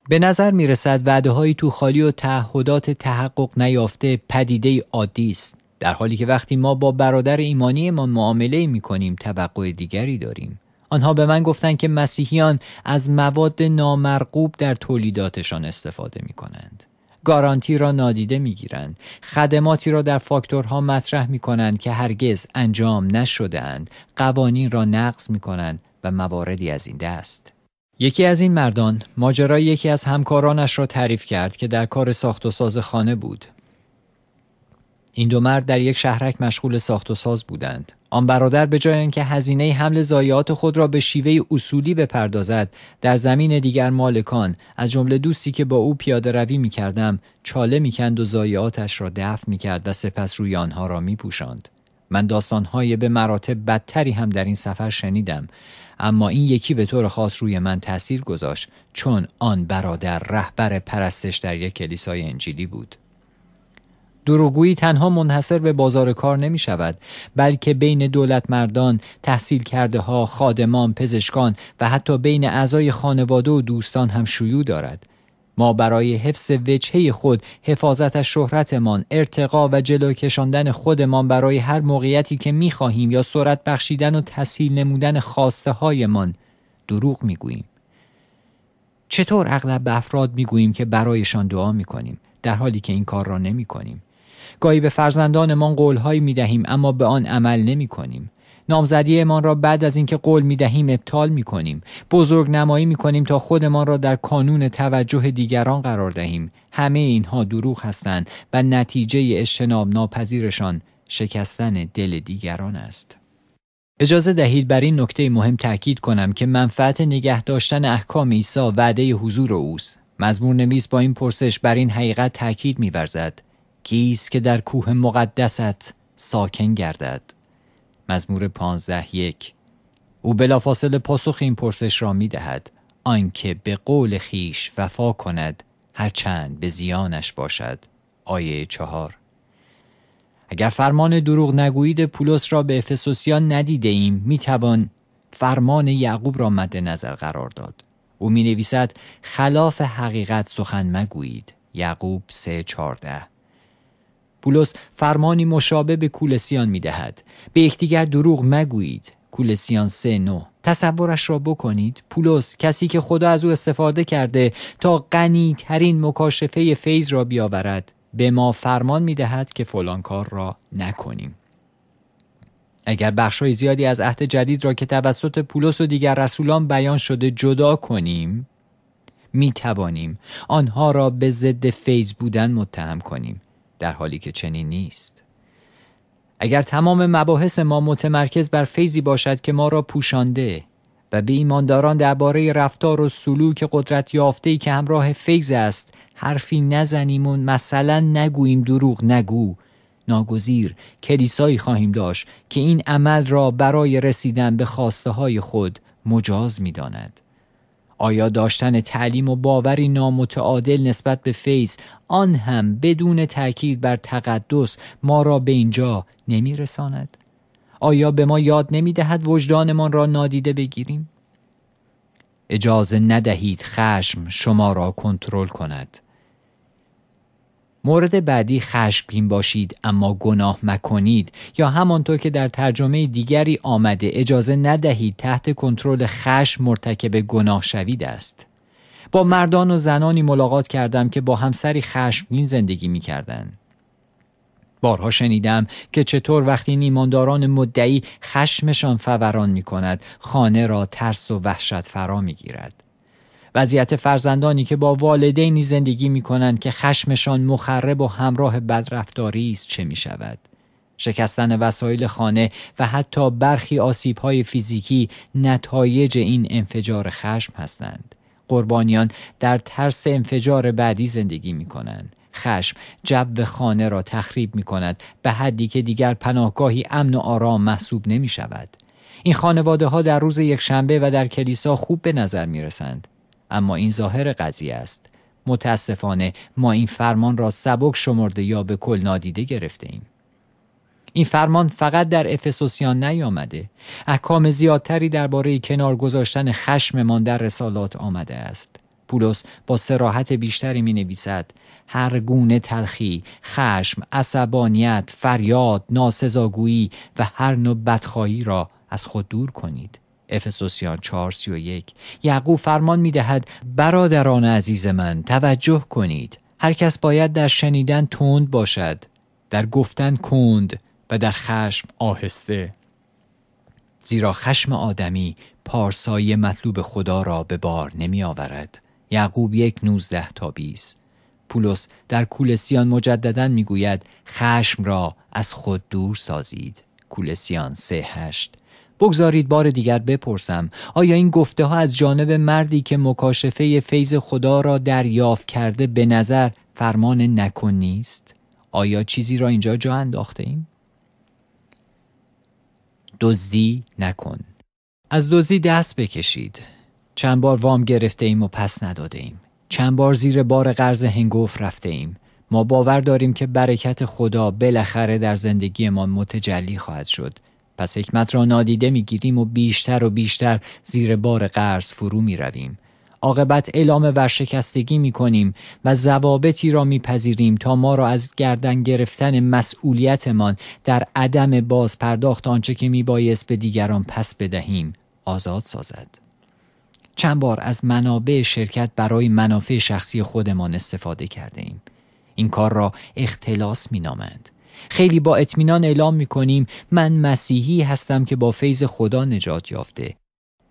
به نظر می رسد وعده های تو خالی و تعهدات تحقق نیافته پدیده عادی است در حالی که وقتی ما با برادر ایمانی ما معامله می کنیم توقع دیگری داریم آنها به من گفتند که مسیحیان از مواد نامرغوب در تولیداتشان استفاده می کنند. گارانتی را نادیده می گیرند. خدماتی را در فاکتورها مطرح می کنند که هرگز انجام نشده اند. قوانین را نقض می کنند و مواردی از این دست. یکی از این مردان ماجرای یکی از همکارانش را تعریف کرد که در کار ساخت و ساز خانه بود. این دو مرد در یک شهرک مشغول ساخت و ساز بودند. آن برادر به جای آنکه هزینه حمل ضایعات خود را به شیوه اصولی بپردازد در زمین دیگر مالکان از جمله دوستی که با او پیاده روی می کردم چاله می کند و ضایعاتش را دفع می کرد و سپس روی آنها را می پوشند. من داستانهای به مراتب بدتری هم در این سفر شنیدم اما این یکی به طور خاص روی من تاثیر گذاشت چون آن برادر رهبر پرستش در یک کلیسای انجیلی بود دروغگویی تنها منحصر به بازار کار نمی شود بلکه بین دولت مردان، تحصیل کرده ها، خادمان، پزشکان و حتی بین اعضای خانواده و دوستان هم شیوع دارد. ما برای حفظ وجهه خود حفاظت از شهرتمان ارتقا و جلو کشاندن خودمان برای هر موقعیتی که می خواهیم یا سرعت بخشیدن و تسهیل نمودن خواسته هایمان دروغ می گوییم. چطور اغلب به افراد می گوییم که برایشان دعا می کنیم در حالی که این کار را نمی کنیم گاهی به فرزندانمان قولهایی می دهیم اما به آن عمل نمی کنیم. نامزدیمان را بعد از اینکه قول می دهیم ابطال می کنیم بزرگ نمایی می کنیم تا خودمان را در کانون توجه دیگران قرار دهیم. همه اینها دروغ هستند و نتیجه اجتناب ناپذیرشان شکستن دل دیگران است. اجازه دهید بر این نکته مهم تاکید کنم که منفعت نگه داشتن احکام عیسی وعده حضور اوست. مزمور نویس با این پرسش بر این حقیقت تاکید می‌ورزد. کیست که در کوه مقدست ساکن گردد. مزمور پانزده یک. او بلافاصله پاسخ این پرسش را می دهد آنکه به قول خیش وفا کند هرچند به زیانش باشد. آیه چهار. اگر فرمان دروغ نگویید پولس را به افسوسیان ندیده ایم. می توان فرمان یعقوب را مد نظر قرار داد. او می نویسد خلاف حقیقت سخن مگویید. یعقوب سه چارده پولس فرمانی مشابه به کولسیان می دهد به یکدیگر دروغ مگویید. کولسیان سه نو تصورش را بکنید. پولس کسی که خدا از او استفاده کرده تا غنی ترین مکاشفه فیض را بیاورد به ما فرمان می دهد که فلان کار را نکنیم. اگر بخشای زیادی از عهد جدید را که توسط پولس و دیگر رسولان بیان شده جدا کنیم می توانیم آنها را به ضد فیض بودن متهم کنیم. در حالی که چنین نیست اگر تمام مباحث ما متمرکز بر فیضی باشد که ما را پوشانده و به ایمانداران درباره رفتار و سلوک قدرت یافته که همراه فیض است حرفی نزنیم و مثلا نگوییم دروغ نگو ناگزیر کلیسایی خواهیم داشت که این عمل را برای رسیدن به خواسته های خود مجاز می داند. آیا داشتن تعلیم و باوری نامتعادل نسبت به فیض آن هم بدون تاکید بر تقدس ما را به اینجا نمی رساند؟ آیا به ما یاد نمی دهد وجدانمان را نادیده بگیریم؟ اجازه ندهید خشم شما را کنترل کند. مورد بعدی خشمگین باشید اما گناه مکنید یا همانطور که در ترجمه دیگری آمده اجازه ندهید تحت کنترل خشم مرتکب گناه شوید است با مردان و زنانی ملاقات کردم که با همسری خشمگین زندگی می کردن. بارها شنیدم که چطور وقتی نیمانداران مدعی خشمشان فوران می کند خانه را ترس و وحشت فرا می گیرد. وضعیت فرزندانی که با والدینی زندگی می کنند که خشمشان مخرب و همراه بدرفتاری است چه می شود؟ شکستن وسایل خانه و حتی برخی آسیب های فیزیکی نتایج این انفجار خشم هستند. قربانیان در ترس انفجار بعدی زندگی می کنند. خشم جو خانه را تخریب می کند به حدی که دیگر پناهگاهی امن و آرام محسوب نمی شود. این خانواده ها در روز یک شنبه و در کلیسا خوب به نظر می رسند. اما این ظاهر قضیه است. متاسفانه ما این فرمان را سبک شمرده یا به کل نادیده گرفته ایم این فرمان فقط در افسوسیان نیامده. احکام زیادتری درباره کنار گذاشتن خشممان در رسالات آمده است. پولس با سراحت بیشتری می نویسد هر گونه تلخی، خشم، عصبانیت، فریاد، ناسزاگویی و هر نوع بدخواهی را از خود دور کنید. افسوسیان 431 یعقوب فرمان می دهد برادران عزیز من توجه کنید. هر کس باید در شنیدن تند باشد در گفتن کند و در خشم آهسته. زیرا خشم آدمی پارسایی مطلوب خدا را به بار نمی آورد یعقوب یک نوزده تا بیس پولس در کولسیان مجددا می‌گوید خشم را از خود دور سازید. کولسیان سه هشت. بگذارید بار دیگر بپرسم آیا این گفته ها از جانب مردی که مکاشفه فیض خدا را دریافت کرده به نظر فرمان نکن نیست؟ آیا چیزی را اینجا جا انداخته ایم؟ دزدی نکن. از دزدی دست بکشید. چند بار وام گرفته ایم و پس نداده ایم چند بار زیر بار قرض هنگوف رفته ایم ما باور داریم که برکت خدا بالاخره در زندگیمان متجلی خواهد شد. پس حکمت را نادیده می‌گیریم و بیشتر و بیشتر زیر بار قرض فرو می رویم. عاقبت اعلام ورشکستگی می کنیم و ضوابطی را میپذیریم تا ما را از گردن گرفتن مسئولیتمان در عدم باز پرداخت آنچه که می بایست به دیگران پس بدهیم آزاد سازد. چند بار از منابع شرکت برای منافع شخصی خودمان استفاده کرده ایم. این کار را اختلاس می نامند. خیلی با اطمینان اعلام می کنیم من مسیحی هستم که با فیض خدا نجات یافته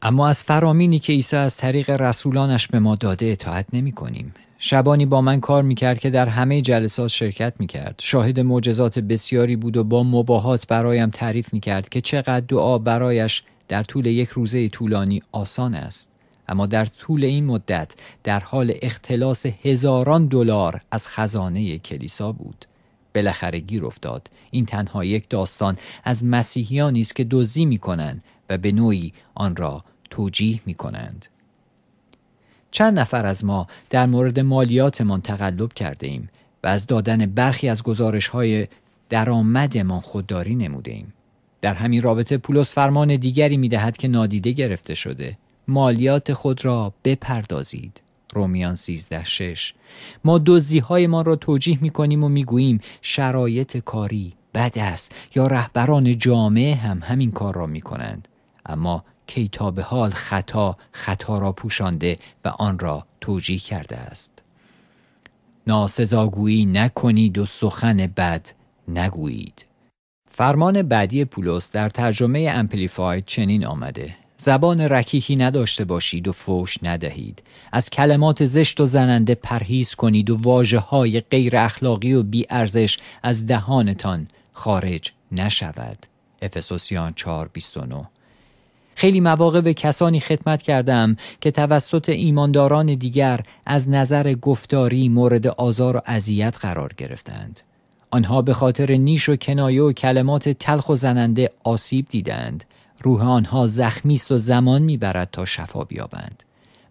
اما از فرامینی که عیسی از طریق رسولانش به ما داده اطاعت نمی کنیم. شبانی با من کار می‌کرد که در همه جلسات شرکت می‌کرد. شاهد معجزات بسیاری بود و با مباهات برایم تعریف می‌کرد که چقدر دعا برایش در طول یک روزه طولانی آسان است. اما در طول این مدت در حال اختلاس هزاران دلار از خزانه کلیسا بود. بالاخره گیر افتاد. این تنها یک داستان از مسیحیانی است که دزدی می‌کنند و به نوعی آن را توجیه می کنند. چند نفر از ما در مورد مالیاتمان تقلب کرده ایم و از دادن برخی از گزارش های درآمدمان خودداری نموده ایم. در همین رابطه پولس فرمان دیگری می دهد که نادیده گرفته شده. مالیات خود را بپردازید. رومیان 13 شش. ما دوزی های ما را توجیه می کنیم و می گوییم شرایط کاری بد است یا رهبران جامعه هم همین کار را می کنند. اما کیتاب حال خطا خطا را پوشانده و آن را توجیه کرده است. ناسزاگویی نکنید و سخن بد نگویید. فرمان بعدی پولس در ترجمه امپلیفاید چنین آمده. زبان رکیکی نداشته باشید و فوش ندهید از کلمات زشت و زننده پرهیز کنید و واجه های غیر اخلاقی و بی ارزش از دهانتان خارج نشود افسوسیان 4:29 خیلی مواقع به کسانی خدمت کردم که توسط ایمانداران دیگر از نظر گفتاری مورد آزار و اذیت قرار گرفتند. آنها به خاطر نیش و کنایه و کلمات تلخ و زننده آسیب دیدند. روح آنها زخمی است و زمان می‌برد تا شفا بیابند.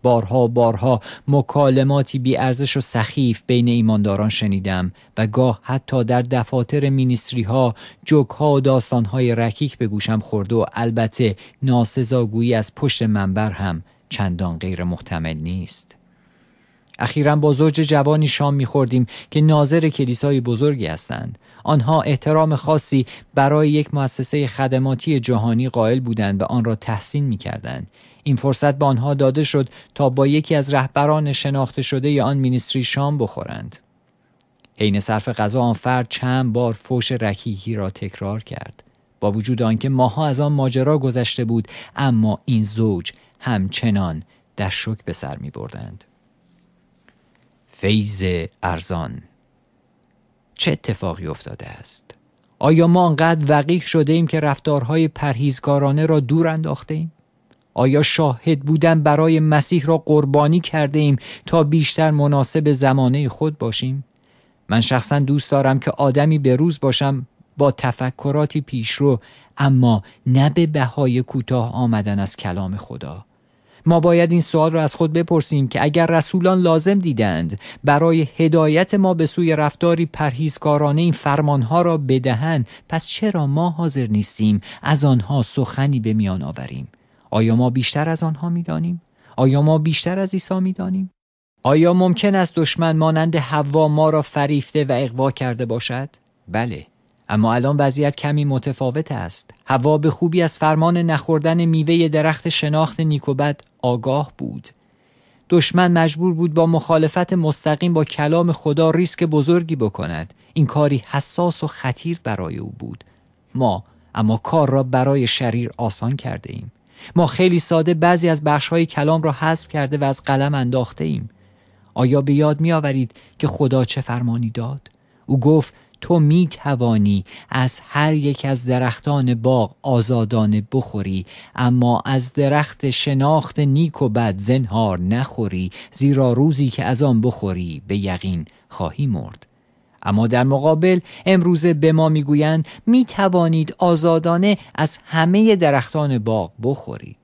بارها بارها مکالماتی بی ارزش و سخیف بین ایمانداران شنیدم و گاه حتی در دفاتر مینیستری ها جوک ها و داستان های رکیک به گوشم خورده و البته ناسزاگویی از پشت منبر هم چندان غیر محتمل نیست. اخیرا با زوج جوانی شام میخوردیم که ناظر کلیسای بزرگی هستند. آنها احترام خاصی برای یک مؤسسه خدماتی جهانی قائل بودند و آن را تحسین می‌کردند. این فرصت به آنها داده شد تا با یکی از رهبران شناخته شده آن مینیستری شام بخورند. حین صرف غذا آن فرد چند بار فوش رکیکی را تکرار کرد. با وجود آنکه ماها از آن ماجرا گذشته بود اما این زوج همچنان در شک به سر می بردند. فیض ارزان چه اتفاقی افتاده است؟ آیا ما انقدر وقیح شده ایم که رفتارهای پرهیزگارانه را دور انداخته ایم؟ آیا شاهد بودن برای مسیح را قربانی کرده ایم تا بیشتر مناسب زمانه خود باشیم؟ من شخصا دوست دارم که آدمی به روز باشم با تفکراتی پیشرو اما نه به بهای کوتاه آمدن از کلام خدا ما باید این سوال را از خود بپرسیم که اگر رسولان لازم دیدند برای هدایت ما به سوی رفتاری پرهیزکارانه این فرمانها را بدهند پس چرا ما حاضر نیستیم از آنها سخنی به میان آوریم؟ آیا ما بیشتر از آنها می‌دانیم؟ آیا ما بیشتر از عیسی می‌دانیم؟ آیا ممکن است دشمن مانند حوا ما را فریفته و اقوا کرده باشد؟ بله اما الان وضعیت کمی متفاوت است. هوا به خوبی از فرمان نخوردن میوه درخت شناخت نیکوبد آگاه بود. دشمن مجبور بود با مخالفت مستقیم با کلام خدا ریسک بزرگی بکند. این کاری حساس و خطیر برای او بود. ما اما کار را برای شریر آسان کرده ایم. ما خیلی ساده بعضی از بخشهای کلام را حذف کرده و از قلم انداخته ایم. آیا به یاد می آورید که خدا چه فرمانی داد؟ او گفت تو می توانی از هر یک از درختان باغ آزادانه بخوری اما از درخت شناخت نیک و بد زنهار نخوری زیرا روزی که از آن بخوری به یقین خواهی مرد. اما در مقابل امروزه به ما می‌گویند می توانید آزادانه از همه درختان باغ بخورید.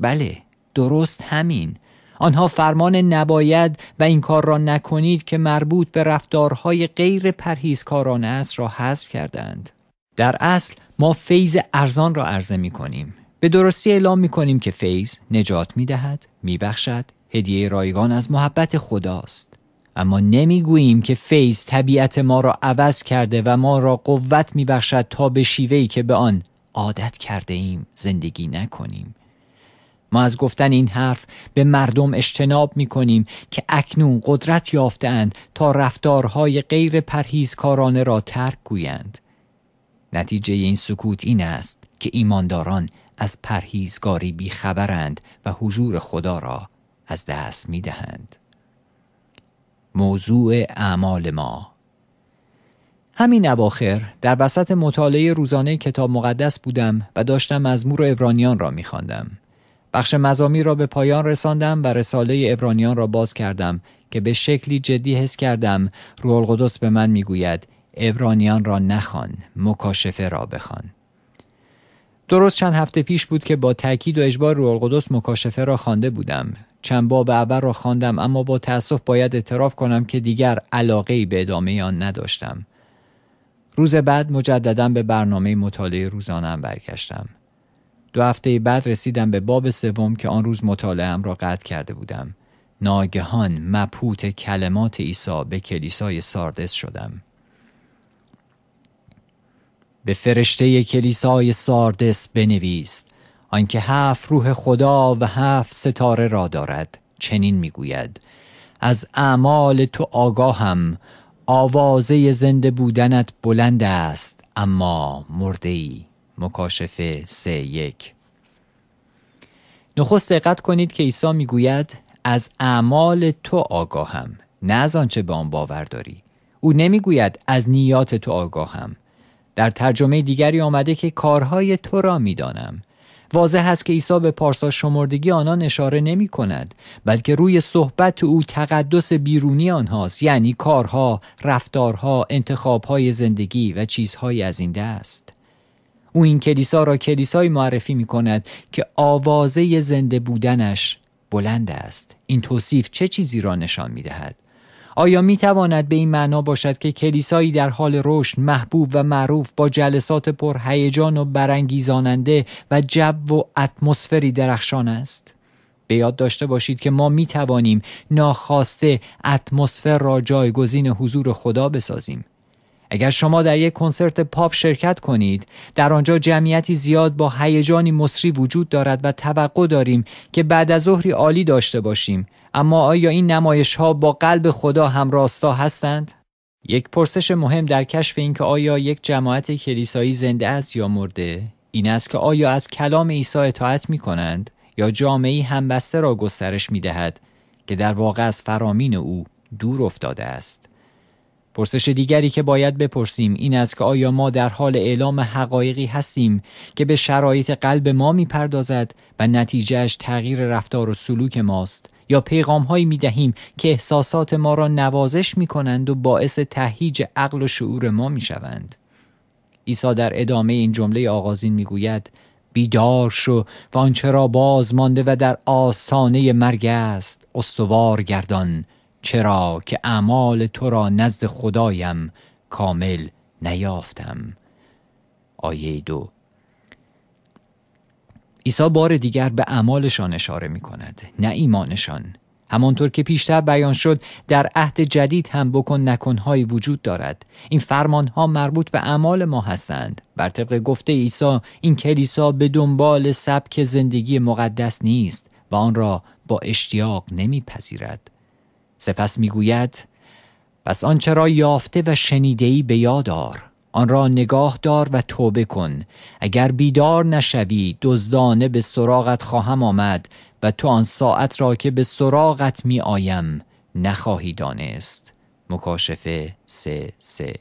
بله درست همین. آنها فرمان نباید و این کار را نکنید که مربوط به رفتارهای غیر پرهیزکارانه است را حذف کردند در اصل ما فیض ارزان را عرضه می کنیم. به درستی اعلام می کنیم که فیض نجات می دهد می بخشد هدیه رایگان از محبت خداست. اما نمی‌گوییم که فیض طبیعت ما را عوض کرده و ما را قوت میبخشد تا به شیوهی که به آن عادت کرده ایم زندگی نکنیم. ما از گفتن این حرف به مردم اجتناب می کنیم که اکنون قدرت یافتند تا رفتارهای غیر پرهیزکارانه را ترک گویند نتیجه این سکوت این است که ایمانداران از پرهیزگاری بیخبرند و حضور خدا را از دست می دهند. موضوع اعمال ما همین اواخر در وسط مطالعه روزانه کتاب مقدس بودم و داشتم مزمور و ابرانیان را میخواندم. بخش مزامی را به پایان رساندم و رساله ابرانیان را باز کردم که به شکلی جدی حس کردم. روح القدس به من می‌گوید ابرانیان را نخوان مکاشفه را بخوان. درست چند هفته پیش بود که با تاکید و اجبار روح القدس مکاشفه را خوانده بودم. چند باب اول را خواندم اما با تأسف باید اعتراف کنم که دیگر علاقه ای به ادامه آن نداشتم. روز بعد مجددا به برنامه مطالعه روزانم برگشتم. دو هفته بعد رسیدم به باب سوم که آن روز مطالعه را قطع کرده بودم. ناگهان مبهوت کلمات عیسی به کلیسای ساردس شدم. به فرشته کلیسای ساردس بنویس آنکه هفت روح خدا و هفت ستاره را دارد. چنین می‌گوید از اعمال تو آگاهم آوازه زنده بودنت بلند است اما مرده ای. مکاشفه سه یک. نخست دقت کنید که عیسی می‌گوید از اعمال تو آگاهم نه از آنچه به آن باور داری. او نمی‌گوید از نیات تو آگاهم. در ترجمه دیگری آمده که کارهای تو را می‌دانم. واضح است که عیسی به پارسا شمردگی آنان اشاره نمی کند بلکه روی صحبت او تقدس بیرونی آنهاست یعنی کارها، رفتارها، انتخابهای زندگی و چیزهایی از این دست. او این کلیسا را کلیسایی معرفی می کند که آوازه زنده بودنش بلند است این توصیف چه چیزی را نشان می دهد؟ آیا می تواند به این معنا باشد که کلیسایی در حال رشد محبوب و معروف با جلسات پرهیجان و برانگیزاننده و جو و اتمسفری درخشان است؟ به یاد داشته باشید که ما می توانیم ناخواسته اتمسفر را جایگزین حضور خدا بسازیم. اگر شما در یک کنسرت پاپ شرکت کنید در آنجا جمعیتی زیاد با هیجانی مصری وجود دارد و توقع داریم که بعد از ظهری عالی داشته باشیم اما آیا این نمایش ها با قلب خدا هم راستا هستند؟ یک پرسش مهم در کشف اینکه آیا یک جماعت کلیسایی زنده است یا مرده این است که آیا از کلام عیسی اطاعت می کنند یا جامعه همبسته را گسترش می دهد که در واقع از فرامین او دور افتاده است پرسش دیگری که باید بپرسیم این است که آیا ما در حال اعلام حقایقی هستیم که به شرایط قلب ما می‌پردازد و نتیجهش تغییر رفتار و سلوک ماست یا پیغام هایی می دهیم که احساسات ما را نوازش می کنند و باعث تهیج عقل و شعور ما می شوند. عیسی در ادامه این جمله آغازین می گوید بیدار شو و آنچه را باز مانده و در آستانه مرگ است استوار گردان چرا که اعمال تو را نزد خدایم کامل نیافتم. آیه دو. عیسی بار دیگر به اعمالشان اشاره می کند نه ایمانشان. همانطور که پیشتر بیان شد در عهد جدید هم بکن نکنهایی وجود دارد. این فرمانها مربوط به اعمال ما هستند. بر طبق گفته عیسی این کلیسا به دنبال سبک زندگی مقدس نیست و آن را با اشتیاق نمیپذیرد. سپس می‌گوید پس آنچه را یافته و شنیدهی به یاد آر. آن را نگاه دار و توبه کن. اگر بیدار نشوی دزدانه به سراغت خواهم آمد و تو آن ساعت را که به سراغت می آیم نخواهی دانست. مکاشفه سه سه.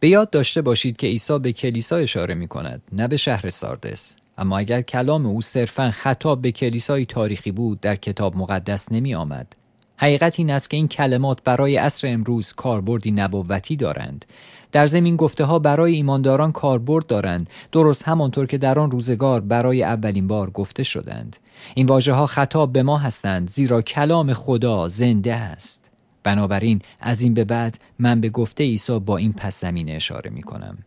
به یاد داشته باشید که عیسی به کلیسا اشاره می کند نه به شهر ساردس. اما اگر کلام او صرفا خطاب به کلیسای تاریخی بود در کتاب مقدس نمی آمد حقیقت این است که این کلمات برای عصر امروز کاربردی نبوتی دارند. در زمین گفته ها برای ایمانداران کاربرد دارند درست همانطور که در آن روزگار برای اولین بار گفته شدند. این واژه ها خطاب به ما هستند زیرا کلام خدا زنده است. بنابراین از این به بعد من به گفته عیسی با این پس زمین اشاره می کنم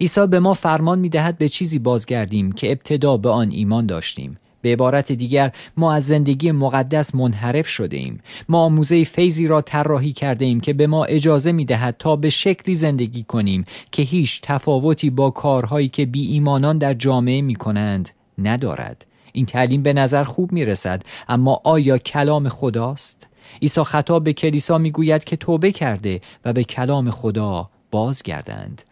عیسی به ما فرمان می دهد به چیزی بازگردیم که ابتدا به آن ایمان داشتیم. به عبارت دیگر ما از زندگی مقدس منحرف شده ایم. ما موزه فیضی را طراحی کرده ایم که به ما اجازه می دهد تا به شکلی زندگی کنیم که هیچ تفاوتی با کارهایی که بی ایمانان در جامعه می کنند ندارد. این تعلیم به نظر خوب می رسد اما آیا کلام خداست؟ عیسی خطاب به کلیسا می گوید که توبه کرده و به کلام خدا بازگردند.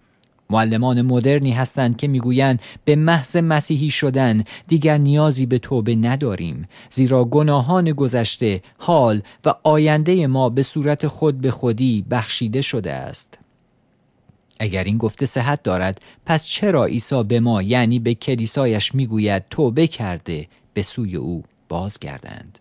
معلمان مدرنی هستند که می‌گویند به محض مسیحی شدن دیگر نیازی به توبه نداریم زیرا گناهان گذشته حال و آینده ما به صورت خود به خودی بخشیده شده است. اگر این گفته صحت دارد پس چرا عیسی به ما یعنی به کلیسایش می‌گوید توبه کرده به سوی او بازگردند؟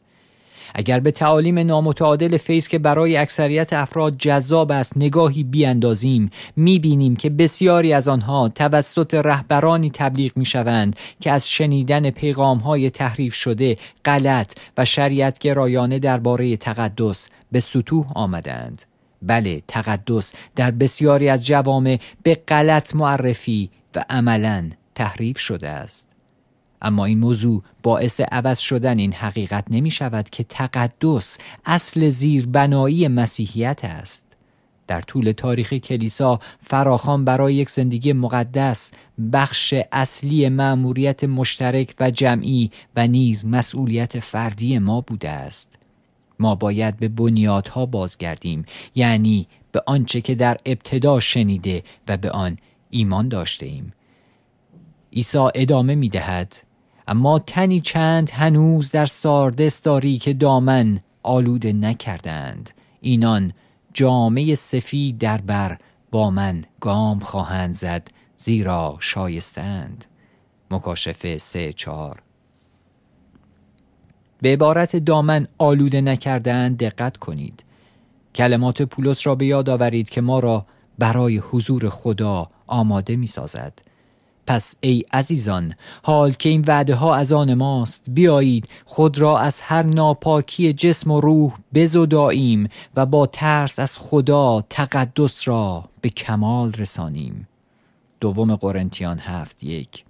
اگر به تعالیم نامتعادل فیض که برای اکثریت افراد جذاب است نگاهی بیاندازیم می‌بینیم که بسیاری از آنها توسط رهبرانی تبلیغ می‌شوند که از شنیدن پیغامهای تحریف شده غلط و شریعت گرایانه درباره تقدس به سطوح آمدند. بله تقدس در بسیاری از جوامع به غلط معرفی و عملا تحریف شده است. اما این موضوع باعث عوض شدن این حقیقت نمی شود که تقدس اصل زیربنایی مسیحیت است. در طول تاریخ کلیسا فراخان برای یک زندگی مقدس بخش اصلی مأموریت مشترک و جمعی و نیز مسئولیت فردی ما بوده است. ما باید به بنیادها بازگردیم یعنی به آنچه که در ابتدا شنیده و به آن ایمان داشته ایم عیسی ادامه می دهد اما تنی چند هنوز در ساردس که دامن آلوده نکردند. اینان جامعه سفید در بر با من گام خواهند زد زیرا شایستند. مکاشفه سه چار به عبارت دامن آلوده نکردن دقت کنید. کلمات پولس را به یاد آورید که ما را برای حضور خدا آماده می سازد پس ای عزیزان حال که این وعده ها از آن ماست بیایید خود را از هر ناپاکی جسم و روح بزداییم و با ترس از خدا تقدس را به کمال رسانیم. دوم قرنتیان هفت یک.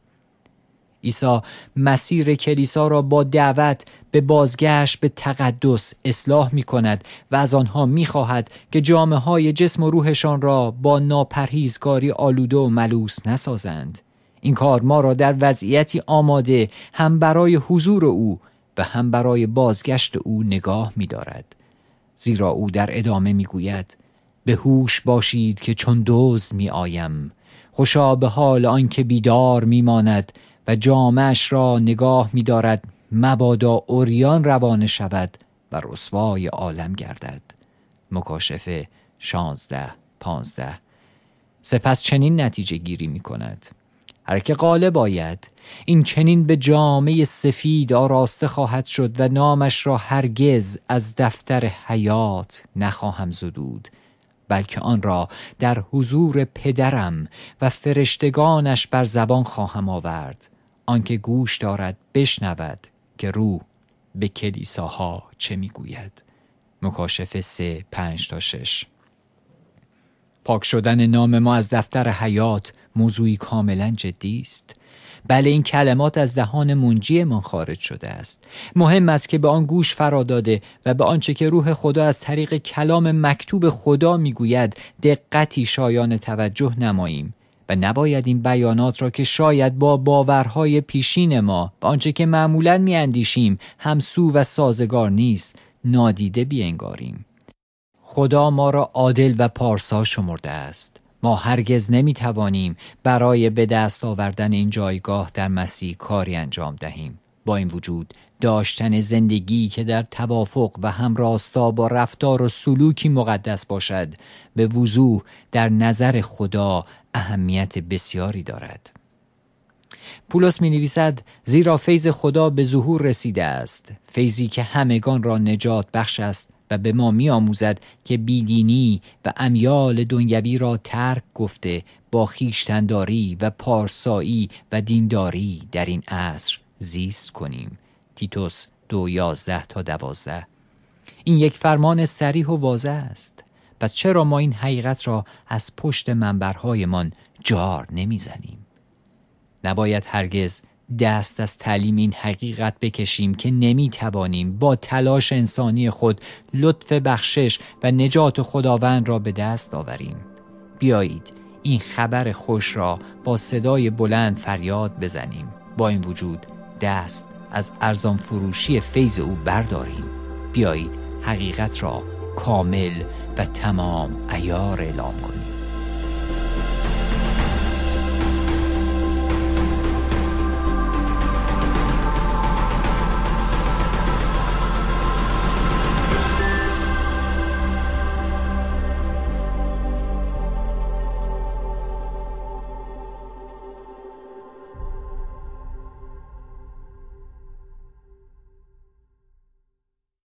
عیسی مسیر کلیسا را با دعوت به بازگشت به تقدس اصلاح می کند و از آنها می خواهد که جامعه های جسم و روحشان را با ناپرهیزگاری آلوده و ملوس نسازند. این کار ما را در وضعیتی آماده هم برای حضور او و هم برای بازگشت او نگاه می دارد. زیرا او در ادامه می گوید به هوش باشید که چون دوز می آیم خوشا به حال آنکه بیدار می ماند و جامعش را نگاه می دارد مبادا اوریان روانه شود و رسوای عالم گردد. مکاشفه شانزده پانزده. سپس چنین نتیجه گیری می کند هر که غالب باید این چنین به جامعه سفید آراسته خواهد شد و نامش را هرگز از دفتر حیات نخواهم زدود بلکه آن را در حضور پدرم و فرشتگانش بر زبان خواهم آورد. آنکه گوش دارد بشنود که رو به کلیساها چه می‌گوید. مکاشفه سه پنج تا شش. پاک شدن نام ما از دفتر حیات موضوعی کاملا جدی است. بله این کلمات از دهان منجی من خارج شده است. مهم است که به آن گوش فرا داده و به آنچه که روح خدا از طریق کلام مکتوب خدا می‌گوید دقتی شایان توجه نماییم و نباید این بیانات را که شاید با باورهای پیشین ما به آنچه که معمولا میاندیشیم همسو و سازگار نیست نادیده بینگاریم خدا ما را عادل و پارسا شمرده است. ما هرگز نمی توانیم برای به دست آوردن این جایگاه در مسیح کاری انجام دهیم. با این وجود داشتن زندگی که در توافق و همراستا با رفتار و سلوکی مقدس باشد به وضوح در نظر خدا اهمیت بسیاری دارد. پولس می نویسد زیرا فیض خدا به ظهور رسیده است. فیضی که همگان را نجات بخش است و به ما می آموزد که بیدینی و امیال دنیوی را ترک گفته با خیشتنداری و پارسایی و دینداری در این عصر زیست کنیم. تیتوس دو یازده تا دوازده. این یک فرمان سریح و واضح است. پس چرا ما این حقیقت را از پشت منبرهایمان جار نمی‌زنیم؟ نباید هرگز دست از تعلیم این حقیقت بکشیم که نمی توانیم با تلاش انسانی خود لطف بخشش و نجات خداوند را به دست آوریم. بیایید این خبر خوش را با صدای بلند فریاد بزنیم. با این وجود دست از ارزان فروشی فیض او برداریم. بیایید حقیقت را کامل و تمام ایار اعلام کنیم.